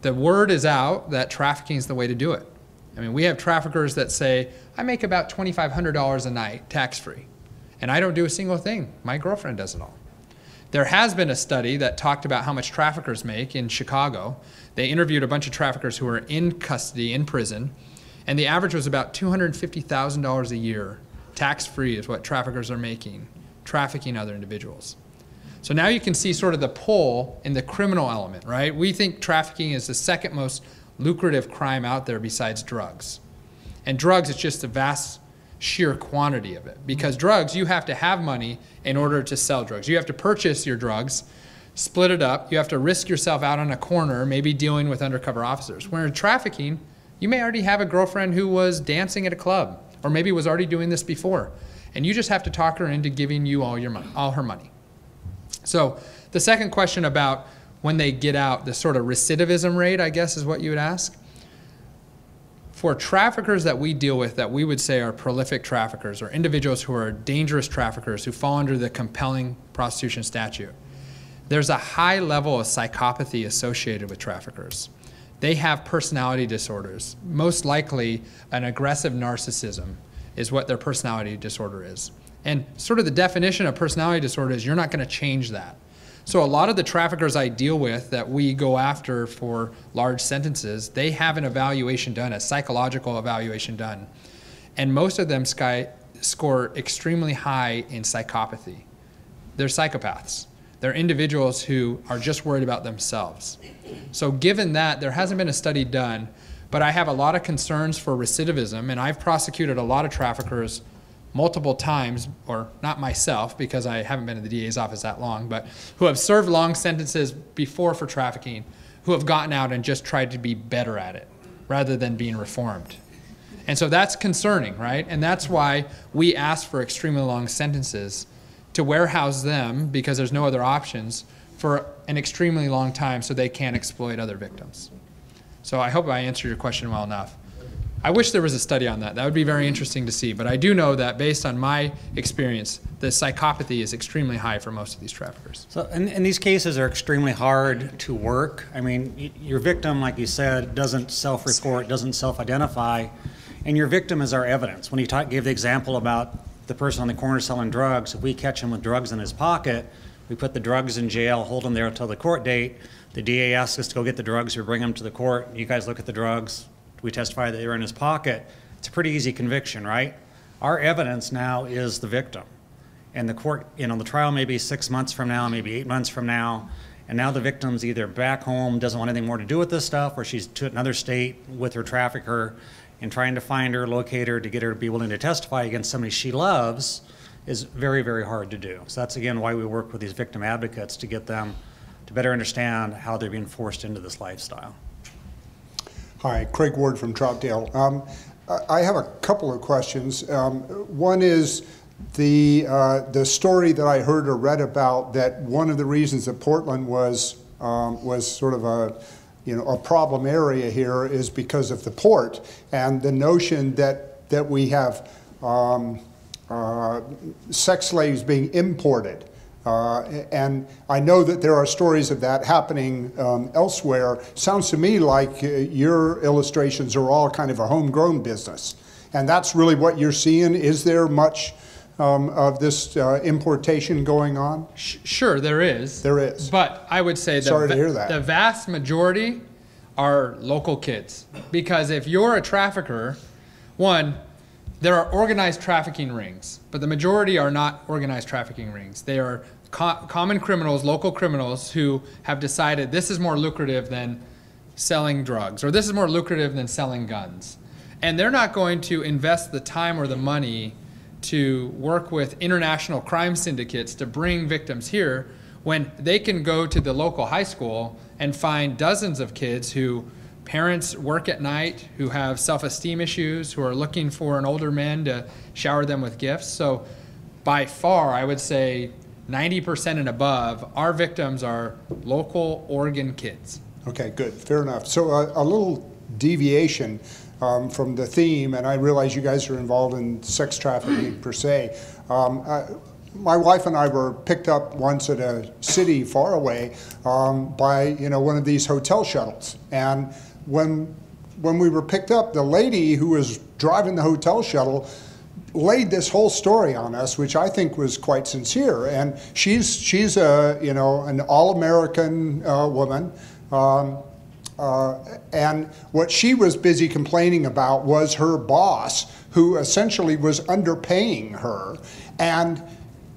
the word is out that trafficking is the way to do it. I mean, we have traffickers that say, I make about $2,500 a night tax free, and I don't do a single thing. My girlfriend does it all. There has been a study that talked about how much traffickers make in Chicago. They interviewed a bunch of traffickers who were in custody, in prison, and the average was about $250,000 a year. Tax free is what traffickers are making, trafficking other individuals. So now you can see sort of the pull in the criminal element, right? We think trafficking is the second most lucrative crime out there besides drugs. And drugs is just a vast sheer quantity of it. Because mm-hmm. drugs, you have to have money in order to sell drugs. You have to purchase your drugs, split it up, you have to risk yourself out on a corner, maybe dealing with undercover officers. Where in trafficking, you may already have a girlfriend who was dancing at a club, or maybe was already doing this before. And you just have to talk her into giving you all your money, all her money. So the second question about when they get out, the sort of recidivism rate, I guess, is what you would ask. For traffickers that we deal with, that we would say are prolific traffickers or individuals who are dangerous traffickers who fall under the compelling prostitution statute, there's a high level of psychopathy associated with traffickers. They have personality disorders. Most likely, an aggressive narcissism is what their personality disorder is. And sort of the definition of personality disorder is you're not going to change that. So a lot of the traffickers I deal with that we go after for large sentences, they have an evaluation done, a psychological evaluation done. And most of them sky, score extremely high in psychopathy. They're psychopaths. They're individuals who are just worried about themselves. So given that, there hasn't been a study done, but I have a lot of concerns for recidivism, and I've prosecuted a lot of traffickers multiple times, or not myself because I haven't been in the DA's office that long, but who have served long sentences before for trafficking, who have gotten out and just tried to be better at it rather than being reformed. And so that's concerning, right? And that's why we ask for extremely long sentences to warehouse them because there's no other options for an extremely long time so they can't exploit other victims. So I hope I answered your question well enough. I wish there was a study on that. That would be very interesting to see. But I do know that based on my experience, the psychopathy is extremely high for most of these traffickers. So, and, and these cases are extremely hard to work. I mean, your victim, like you said, doesn't self-report, doesn't self-identify, and your victim is our evidence. When he talk, gave the example about the person on the corner selling drugs, if we catch him with drugs in his pocket, we put the drugs in jail, hold him there until the court date. The DA asks us to go get the drugs, we bring them to the court. You guys look at the drugs, we testify that they were in his pocket. It's a pretty easy conviction, right? Our evidence now is the victim. And the court, you know, the trial may be six months from now, maybe eight months from now, and now the victim's either back home, doesn't want anything more to do with this stuff, or she's to another state with her trafficker, and trying to find her, locate her, to get her to be willing to testify against somebody she loves is very, very hard to do. So that's again why we work with these victim advocates to get them to better understand how they're being forced into this lifestyle. Hi, Craig Ward from Troutdale. Um, I have a couple of questions. Um, one is the uh, the story that I heard or read about that one of the reasons that Portland was um, was sort of a you know a problem area here is because of the port and the notion that that we have um, uh, sex slaves being imported. Uh, and I know that there are stories of that happening um, elsewhere. Sounds to me like uh, your illustrations are all kind of a homegrown business. And that's really what you're seeing. Is there much um, of this uh, importation going on? Sure, there is. There is. But I would say Sorry to hear that. the vast majority are local kids. Because if you're a trafficker, one, there are organized trafficking rings, but the majority are not organized trafficking rings. They are co- common criminals, local criminals who have decided this is more lucrative than selling drugs, or this is more lucrative than selling guns. And they're not going to invest the time or the money to work with international crime syndicates to bring victims here when they can go to the local high school and find dozens of kids who parents work at night, who have self esteem issues, who are looking for an older man to shower them with gifts. So, by far, I would say 90% and above, our victims are local Oregon kids. Okay, good, fair enough. So uh, a little deviation um, from the theme, and I realize you guys are involved in sex trafficking per se. Um, I, my wife and I were picked up once at a city far away um, by you know one of these hotel shuttles, and when when we were picked up, the lady who was driving the hotel shuttle laid this whole story on us, which I think was quite sincere. And she's she's a you know an all-American uh, woman. Um, uh, and what she was busy complaining about was her boss, who essentially was underpaying her. And,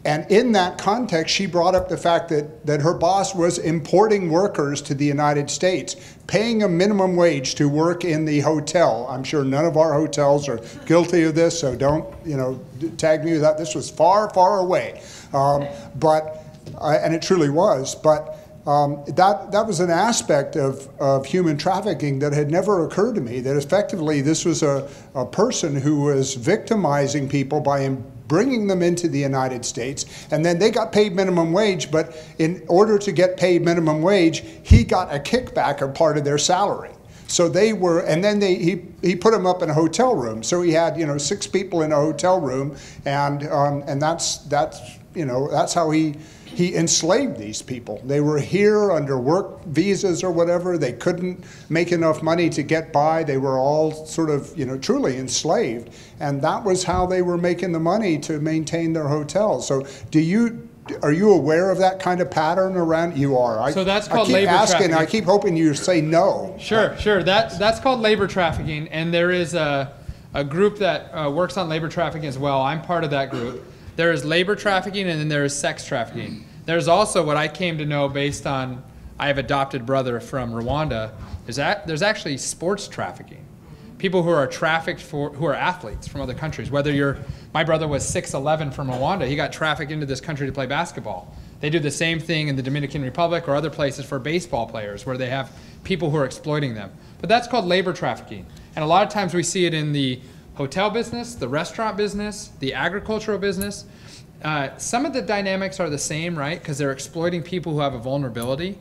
and in that context, she brought up the fact that, that her boss was importing workers to the United States, paying a minimum wage to work in the hotel. I'm sure none of our hotels are guilty of this, so don't you know tag me with that. This was far, far away, um, but uh, and it truly was, but. Um, that, that was an aspect of, of human trafficking that had never occurred to me. That effectively, this was a, a person who was victimizing people by im- bringing them into the United States, and then they got paid minimum wage, but in order to get paid minimum wage, he got a kickback of part of their salary. So they were, and then they, he, he put them up in a hotel room. So he had, you know, six people in a hotel room, and, um, and that's, that's, you know, that's how he, he enslaved these people. They were here under work visas or whatever. They couldn't make enough money to get by. They were all sort of, you know, truly enslaved. And that was how they were making the money to maintain their hotels. So do you are you aware of that kind of pattern around? You are. I- So that's called I labor keep asking, I keep hoping you say no. Sure, sure. That's that's called labor trafficking, and there is a a group that uh, works on labor trafficking as well. I'm part of that group. There is labor trafficking, and then there is sex trafficking. There's also what I came to know based on I have adopted brother from Rwanda. Is that there's actually sports trafficking. People who are trafficked for who are athletes from other countries. Whether you're my brother was 6'11 from Rwanda, he got trafficked into this country to play basketball. They do the same thing in the Dominican Republic or other places for baseball players where they have people who are exploiting them. But that's called labor trafficking. And a lot of times we see it in the hotel business, the restaurant business, the agricultural business. Uh, some of the dynamics are the same, right? Because they're exploiting people who have a vulnerability.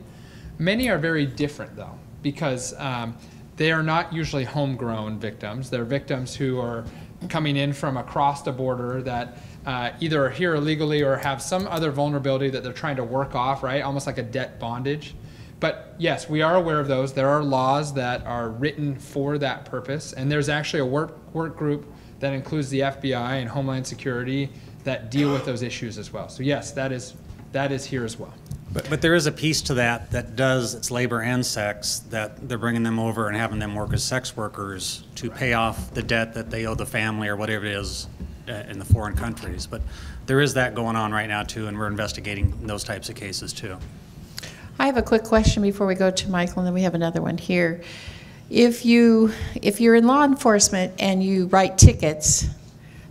Many are very different, though, because um, they are not usually homegrown victims. They're victims who are coming in from across the border that uh, either are here illegally or have some other vulnerability that they're trying to work off, right? Almost like a debt bondage. But yes, we are aware of those. There are laws that are written for that purpose, and there's actually a work work group that includes the FBI and Homeland Security that deal with those issues as well. So yes, that is that is here as well. But, but there is a piece to that that does, it's labor and sex, that they're bringing them over and having them work as sex workers to pay off the debt that they owe the family or whatever it is uh, in the foreign countries. But there is that going on right now too, and we're investigating those types of cases too. I have a quick question before we go to Michael, and then we have another one here. If you, if you're in law enforcement and you write tickets,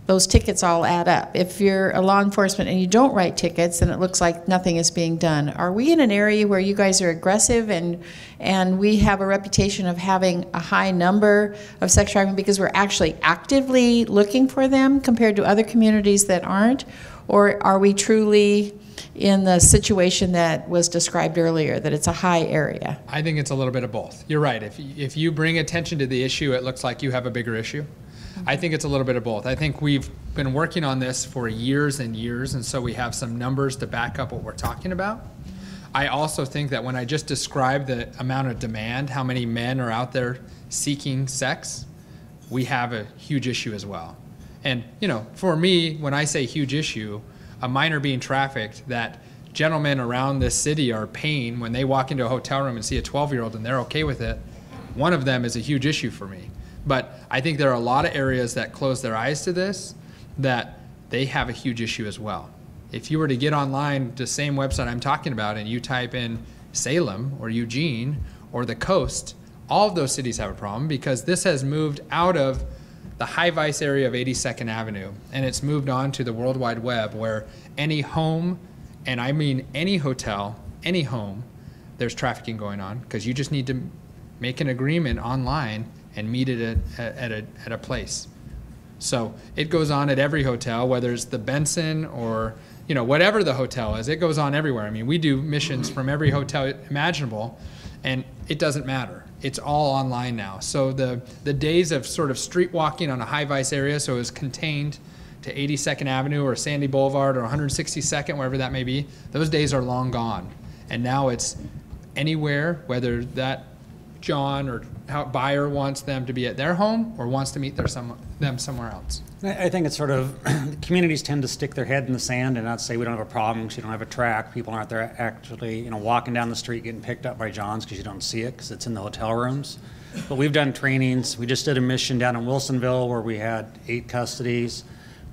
those tickets all add up. If you're a law enforcement and you don't write tickets, then it looks like nothing is being done. Are we in an area where you guys are aggressive and, and we have a reputation of having a high number of sex trafficking because we're actually actively looking for them compared to other communities that aren't? Or are we truly in the situation that was described earlier, that it's a high area? I think it's a little bit of both. You're right. If if you bring attention to the issue, it looks like you have a bigger issue. I think it's a little bit of both. I think we've been working on this for years and years, and so we have some numbers to back up what we're talking about. I also think that when I just described the amount of demand, how many men are out there seeking sex, we have a huge issue as well. And, you know, for me, when I say huge issue, a minor being trafficked that gentlemen around this city are paying when they walk into a hotel room and see a 12 year old and they're okay with it, one of them is a huge issue for me. But I think there are a lot of areas that close their eyes to this that they have a huge issue as well. If you were to get online the same website I'm talking about and you type in Salem or Eugene or the coast, all of those cities have a problem because this has moved out of the high vice area of 82nd Avenue and it's moved on to the World Wide Web where any home, and I mean any hotel, any home, there's trafficking going on because you just need to make an agreement online and meet it at, at, a, at a place. So it goes on at every hotel, whether it's the Benson or you know whatever the hotel is. It goes on everywhere. I mean, we do missions from every hotel imaginable, and it doesn't matter. It's all online now. So the the days of sort of street walking on a high vice area, so it was contained to 82nd Avenue or Sandy Boulevard or 162nd, wherever that may be, those days are long gone. And now it's anywhere, whether that John or how buyer wants them to be at their home or wants to meet their some, them somewhere else. I think it's sort of, (clears throat) communities tend to stick their head in the sand and not say, we don't have a problem because you don't have a track. People aren't there actually, you know, walking down the street getting picked up by Johns because you don't see it because it's in the hotel rooms. But we've done trainings. We just did a mission down in Wilsonville where we had eight custodies.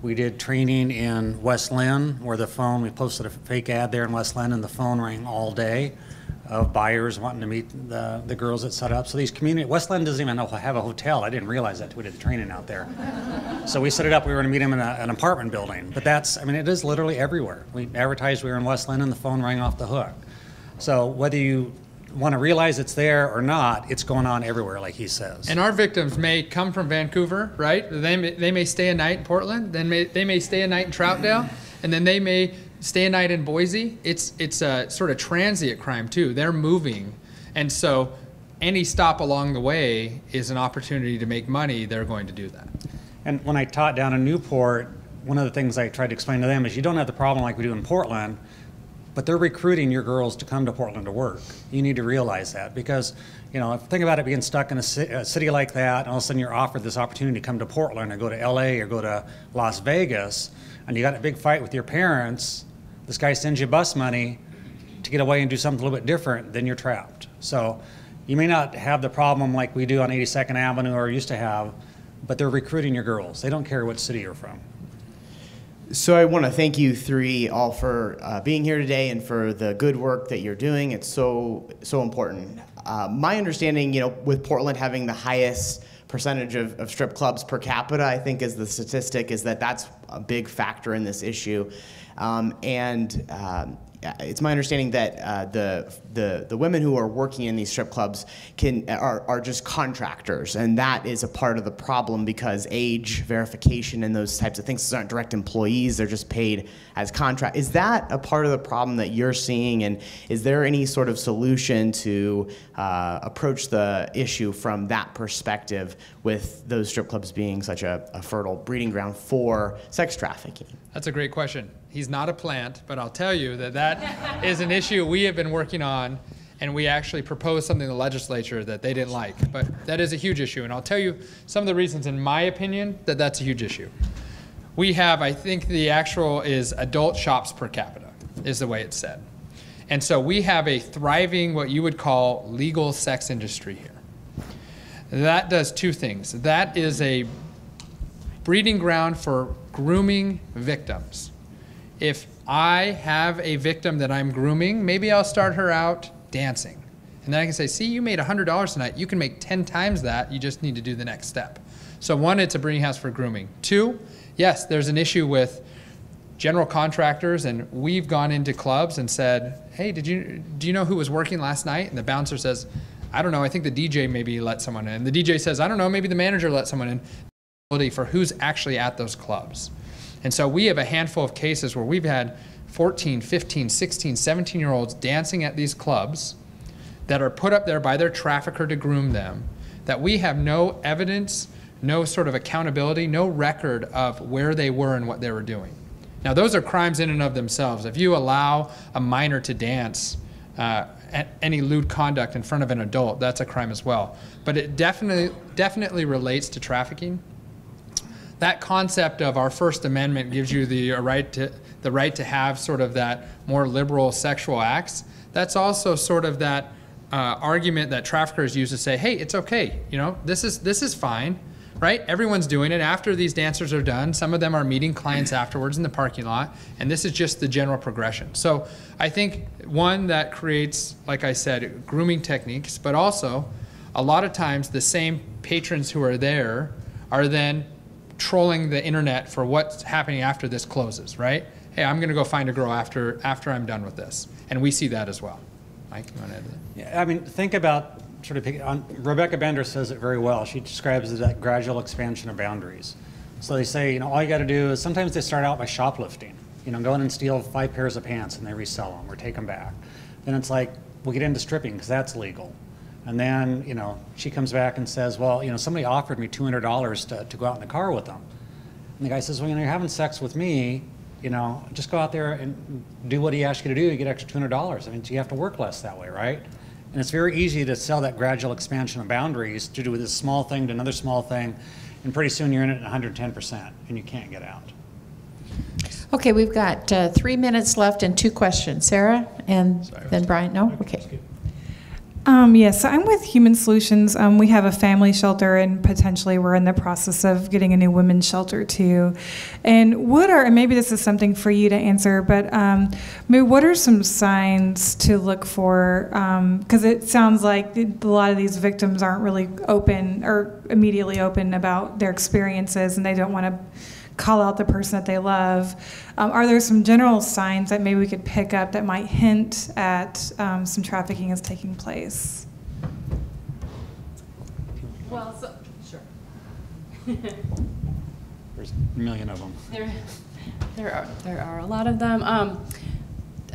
We did training in West Linn where the phone, we posted a fake ad there in West Linn and the phone rang all day of buyers wanting to meet the, the girls that set up. So these community, West Linn doesn't even know have a hotel. I didn't realize that till we did the training out there. (laughs) So we set it up. We were going to meet them in a, an apartment building. But that's, I mean, it is literally everywhere. We advertised we were in West Linn and the phone rang off the hook. So whether you want to realize it's there or not, it's going on everywhere, like he says. And our victims may come from Vancouver, right? They may, they may stay a night in Portland, then may, they may stay a night in Troutdale, and then they may stay a night in Boise. It's it's a sort of transient crime too. They're moving, and so any stop along the way is an opportunity to make money. They're going to do that. And when I taught down in Newport, one of the things I tried to explain to them is you don't have the problem like we do in Portland, but they're recruiting your girls to come to Portland to work. You need to realize that because, you know, think about it being stuck in a, ci- a city like that, and all of a sudden you're offered this opportunity to come to Portland or go to LA or go to Las Vegas, and you got a big fight with your parents. This guy sends you bus money to get away and do something a little bit different, then you're trapped. So you may not have the problem like we do on 82nd Avenue or used to have, but they're recruiting your girls. They don't care what city you're from. So I want to thank you three all for uh, being here today and for the good work that you're doing. It's so so important. Uh, my understanding, you know, with Portland having the highest percentage of, of strip clubs per capita, I think is the statistic is that that's a big factor in this issue. Um, and um, it's my understanding that uh, the, the the women who are working in these strip clubs can are, are just contractors, and that is a part of the problem because age verification and those types of things aren't direct employees; they're just paid as contract. Is that a part of the problem that you're seeing, and is there any sort of solution to uh, approach the issue from that perspective, with those strip clubs being such a, a fertile breeding ground for sex trafficking? That's a great question. He's not a plant, but I'll tell you that that is an issue we have been working on, and we actually proposed something to the legislature that they didn't like. But that is a huge issue, and I'll tell you some of the reasons, in my opinion, that that's a huge issue. We have, I think the actual is adult shops per capita, is the way it's said. And so we have a thriving, what you would call legal sex industry here. That does two things. That is a breeding ground for grooming victims. If I have a victim that I'm grooming, maybe I'll start her out dancing. And then I can say, see, you made $100 tonight. You can make 10 times that. You just need to do the next step. So, one, it's a breeding house for grooming. Two, yes, there's an issue with general contractors, and we've gone into clubs and said, hey, did you, do you know who was working last night? And the bouncer says, I don't know. I think the DJ maybe let someone in. The DJ says, I don't know. Maybe the manager let someone in. For who's actually at those clubs. And so we have a handful of cases where we've had 14, 15, 16, 17 year olds dancing at these clubs that are put up there by their trafficker to groom them, that we have no evidence, no sort of accountability, no record of where they were and what they were doing. Now, those are crimes in and of themselves. If you allow a minor to dance, uh, any lewd conduct in front of an adult, that's a crime as well. But it definitely definitely relates to trafficking that concept of our First Amendment gives you the right to the right to have sort of that more liberal sexual acts. That's also sort of that uh, argument that traffickers use to say, "Hey, it's okay. You know, this is this is fine." Right? Everyone's doing it. After these dancers are done, some of them are meeting clients afterwards in the parking lot, and this is just the general progression. So I think one that creates, like I said, grooming techniques, but also a lot of times the same patrons who are there are then trolling the internet for what's happening after this closes, right? Hey, I'm going to go find a girl after after I'm done with this, and we see that as well. Mike, you want to add that? Yeah, I mean, think about sort of on, Rebecca Bender says it very well. She describes that gradual expansion of boundaries. So they say, you know, all you got to do is sometimes they start out by shoplifting. You know, go in and steal five pairs of pants and they resell them or take them back. Then it's like we get into stripping because that's legal. And then, you know, she comes back and says, well, you know, somebody offered me $200 to, to go out in the car with them. And the guy says, well, you know, you're having sex with me, you know, just go out there and do what he asked you to do, you get extra $200. I mean, you have to work less that way, right? And it's very easy to sell that gradual expansion of boundaries to do this small thing to another small thing, and pretty soon you're in it at 110%, and you can't get out. Okay, we've got uh, three minutes left and two questions. Sarah and Sorry, then Brian. No? Okay. Um, yes, so I'm with Human Solutions. Um, we have a family shelter, and potentially we're in the process of getting a new women's shelter too. And what are, and maybe this is something for you to answer, but um, maybe what are some signs to look for? Because um, it sounds like a lot of these victims aren't really open or immediately open about their experiences, and they don't want to call out the person that they love. Um, are there some general signs that maybe we could pick up that might hint at um, some trafficking is taking place? Well, so, sure. (laughs) There's a million of them. There, there are there are a lot of them. Um,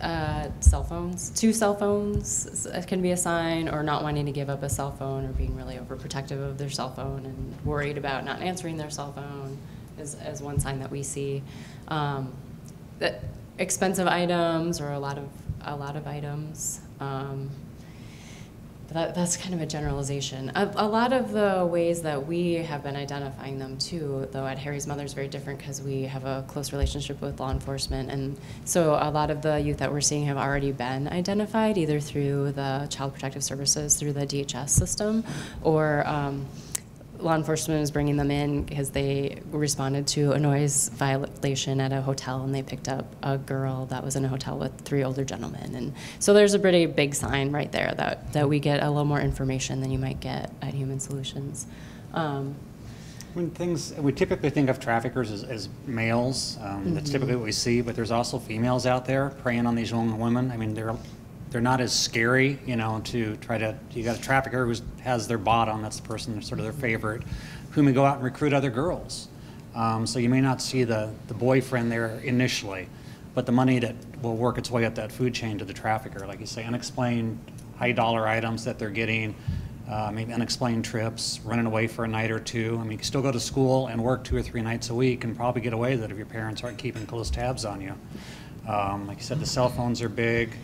uh, cell phones, two cell phones can be a sign, or not wanting to give up a cell phone, or being really overprotective of their cell phone and worried about not answering their cell phone as, as one sign that we see. Um, that expensive items or a lot of a lot of items. Um, that, that's kind of a generalization. A, a lot of the ways that we have been identifying them too, though at Harry's Mother is very different because we have a close relationship with law enforcement. And so a lot of the youth that we're seeing have already been identified either through the Child Protective Services, through the DHS system, or um, law enforcement was bringing them in because they responded to a noise violation at a hotel and they picked up a girl that was in a hotel with three older gentlemen. And so there's a pretty big sign right there that, that we get a little more information than you might get at Human Solutions. Um, When things, we typically think of traffickers as, as males. Um, That's Mhm. typically what we see, but there's also females out there preying on these young women. I mean, they're, they're not as scary, you know, to try to, you got a trafficker who has their bottom, that's the person, sort of their favorite, who may go out and recruit other girls. Um, So you may not see the, the boyfriend there initially, but the money that will work its way up that food chain to the trafficker, like you say, unexplained high dollar items that they're getting, uh, maybe unexplained trips, running away for a night or two. I mean, you can still go to school and work two or three nights a week and probably get away with it if your parents aren't keeping close tabs on you. Um, Like you said, the cell phones are big.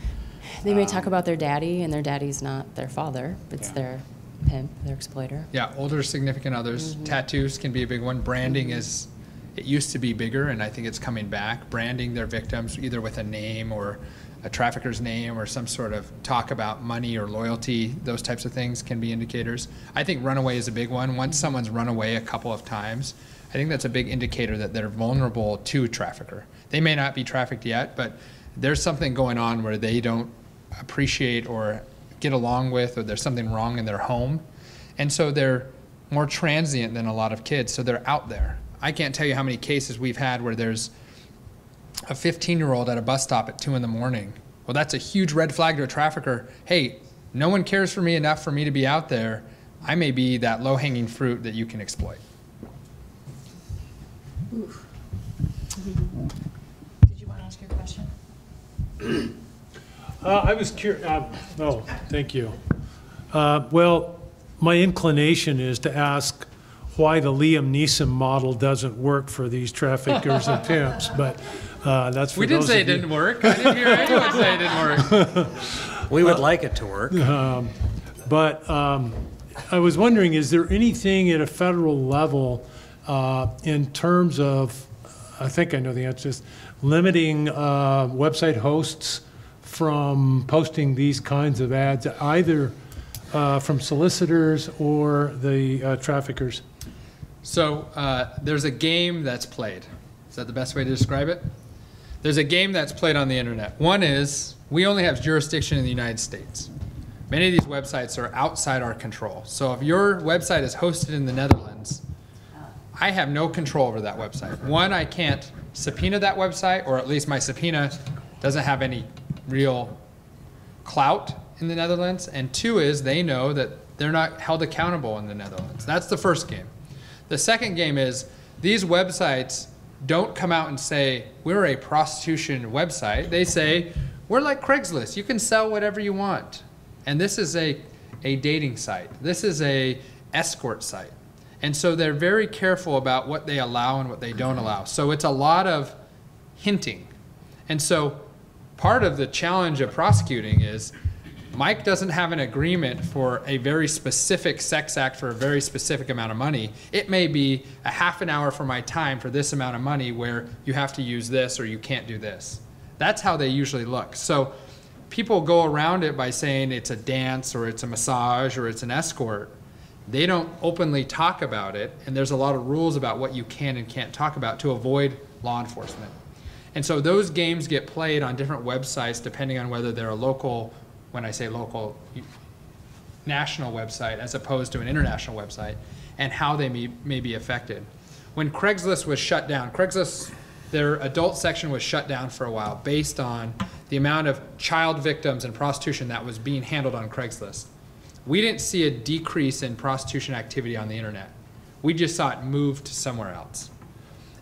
They may talk um, about their daddy, and their daddy's not their father, it's Yeah. their pimp, their exploiter. Yeah, older significant others. Mm-hmm. Tattoos can be a big one. Branding mm-hmm. is, it used to be bigger, and I think it's coming back. Branding their victims either with a name or a trafficker's name or some sort of talk about money or loyalty. Those types of things can be indicators. I think runaway is a big one. Once mm-hmm. someone's run away a couple of times, I think that's a big indicator that they're vulnerable to a trafficker. They may not be trafficked yet, but there's something going on where they don't appreciate or get along with, or there's something wrong in their home. And so they're more transient than a lot of kids, so they're out there. I can't tell you how many cases we've had where there's a 15 year old at a bus stop at 2 in the morning. Well, that's a huge red flag to a trafficker. Hey, no one cares for me enough for me to be out there. I may be that low hanging fruit that you can exploit. Did Uh, I was curious, no, thank you. Uh, Well, my inclination is to ask why the Liam Neeson model doesn't work for these traffickers and (laughs) pimps, but uh, that's for We didn't those say of it you- didn't work. I didn't hear anyone (laughs) say it didn't work. We would like it to work. Um, But um, I was wondering, is there anything at a federal level uh, in terms of, I think I know the answer, is limiting uh, website hosts from posting these kinds of ads, either uh, from solicitors or the uh, traffickers? So uh, there's a game that's played. Is that the best way to describe it? There's a game that's played on the internet. One is we only have jurisdiction in the United States. Many of these websites are outside our control. So if your website is hosted in the Netherlands, I have no control over that website. One, I can't subpoena that website, or at least my subpoena doesn't have any real clout in the Netherlands. And two is they know that they're not held accountable in the Netherlands. That's the first game. The second game is these websites don't come out and say, we're a prostitution website. They say, we're like Craigslist. You can sell whatever you want. And this is a, a dating site. This is a escort site. And so they're very careful about what they allow and what they don't allow. So it's a lot of hinting. And so part of the challenge of prosecuting is Mike doesn't have an agreement for a very specific sex act for a very specific amount of money. It may be a half an hour for my time for this amount of money where you have to use this or you can't do this. That's how they usually look. So people go around it by saying it's a dance or it's a massage or it's an escort. They don't openly talk about it, and there's a lot of rules about what you can and can't talk about to avoid law enforcement. And so those games get played on different websites depending on whether they're a local, when I say local, national website as opposed to an international website, and how they may, may be affected. When Craigslist was shut down, Craigslist, their adult section was shut down for a while based on the amount of child victims and prostitution that was being handled on Craigslist. We didn't see a decrease in prostitution activity on the internet. We just saw it move to somewhere else.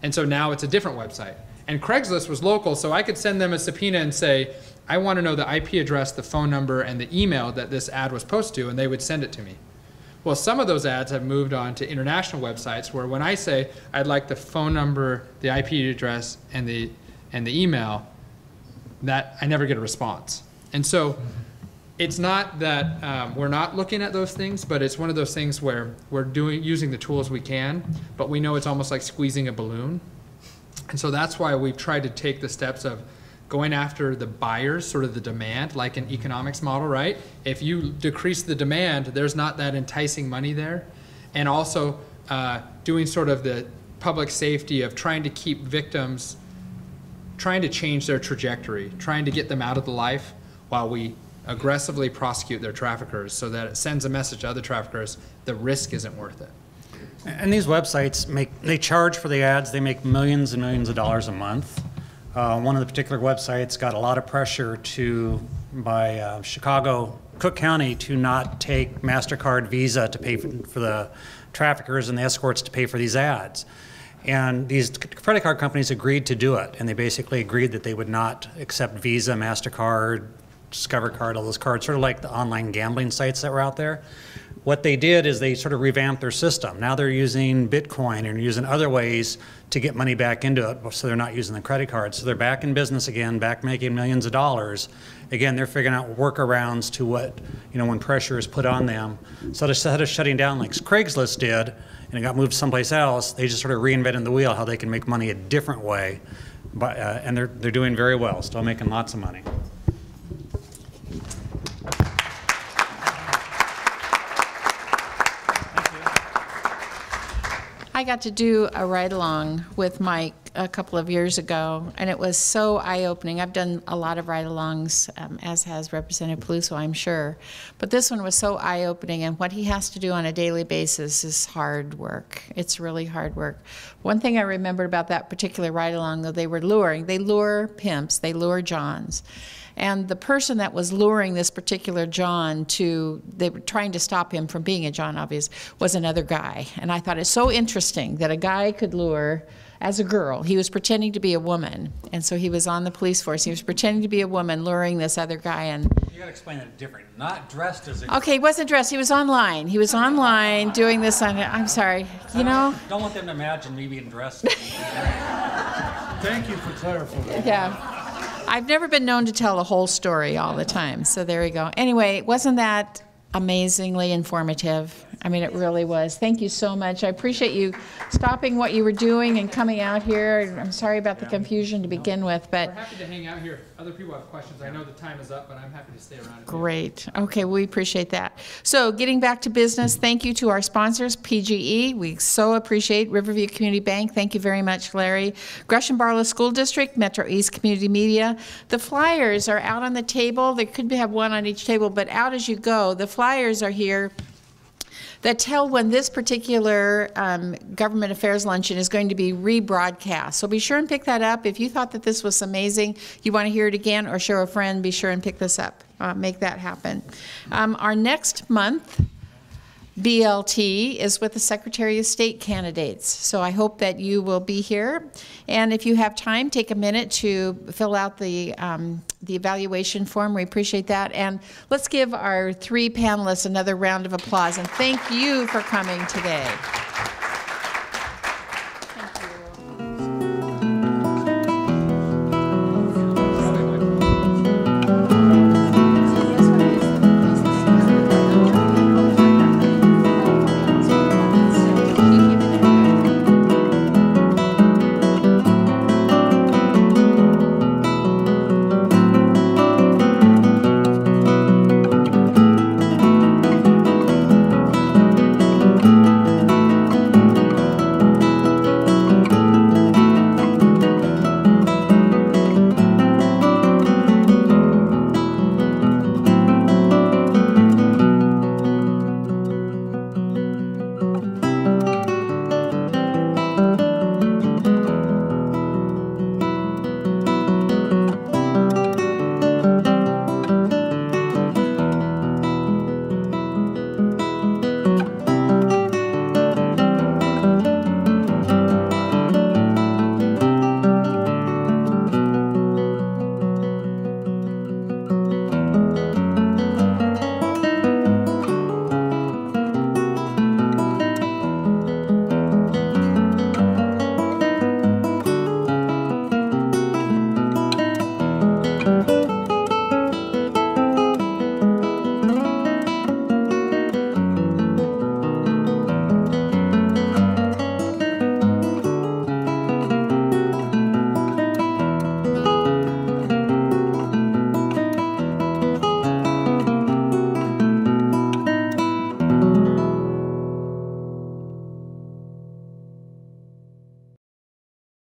And so now it's a different website. And Craigslist was local, so I could send them a subpoena and say, I want to know the IP address, the phone number, and the email that this ad was posted to, and they would send it to me. Well, some of those ads have moved on to international websites where when I say I'd like the phone number, the IP address, and the, and the email, that I never get a response. And so mm-hmm. It's not that um, we're not looking at those things, but it's one of those things where we're doing using the tools we can, but we know it's almost like squeezing a balloon. And so that's why we've tried to take the steps of going after the buyers, sort of the demand, like an economics model, right? If you decrease the demand, there's not that enticing money there. And also uh, doing sort of the public safety of trying to keep victims, trying to change their trajectory, trying to get them out of the life while we aggressively prosecute their traffickers so that it sends a message to other traffickers the risk isn't worth it. And these websites make, they charge for the ads, they make millions and millions of dollars a month. Uh, one of the particular websites got a lot of pressure to, by uh, Chicago, Cook County to not take MasterCard Visa to pay for, for the traffickers and the escorts to pay for these ads. And these credit card companies agreed to do it, and they basically agreed that they would not accept Visa, MasterCard, Discover Card, all those cards, sort of like the online gambling sites that were out there. What they did is they sort of revamped their system. Now they're using Bitcoin and using other ways to get money back into it, so they're not using the credit card. So they're back in business again, back making millions of dollars. Again, they're figuring out workarounds to what, you know, when pressure is put on them. So instead of shutting down like Craigslist did, and it got moved someplace else, they just sort of reinvented the wheel how they can make money a different way. But, uh, and they're, they're doing very well, still making lots of money. Got to do a ride along with Mike a couple of years ago, and it was so eye opening. I've done a lot of ride alongs, um, as has Representative Piluso, I'm sure. But this one was so eye opening, and what he has to do on a daily basis is hard work. It's really hard work. One thing I remembered about that particular ride along, though, they were luring, they lure pimps, they lure Johns. And the person that was luring this particular John to, they were trying to stop him from being a John, obvious, was another guy. And I thought it's so interesting that a guy could lure as a girl. He was pretending to be a woman. And so he was on the police force. He was pretending to be a woman, luring this other guy. And You gotta explain it different. Not dressed as a. okay, he wasn't dressed. He was online. He was online doing this on. I'm sorry. You know. Don't want them to imagine me being dressed. (laughs) Thank you for clarifying. Yeah. I've never been known to tell a whole story all the time, so there we go. Anyway, wasn't that amazingly informative? I mean, it really was. Thank you so much. I appreciate you stopping what you were doing and coming out here. I'm sorry about the confusion to begin with, We're but happy to hang out here. If Other people have questions. I know the time is up, but I'm happy to stay around. great. Okay, we appreciate that. So, getting back to business, thank you to our sponsors, PGE. We so appreciate Riverview Community Bank. Thank you very much, Larry. Gresham Barlow School District, Metro East Community Media. The flyers are out on the table. They could have one on each table, but out as you go. The flyers are here that tell when this particular um, government affairs luncheon is going to be rebroadcast. So be sure and pick that up. If you thought that this was amazing, you want to hear it again or show a friend, be sure and pick this up. Uh, make that happen. Um, our next month, BLT is with the Secretary of State candidates. So I hope that you will be here. And if you have time, take a minute to fill out the, um, the evaluation form. We appreciate that. And let's give our three panelists another round of applause. And thank you for coming today.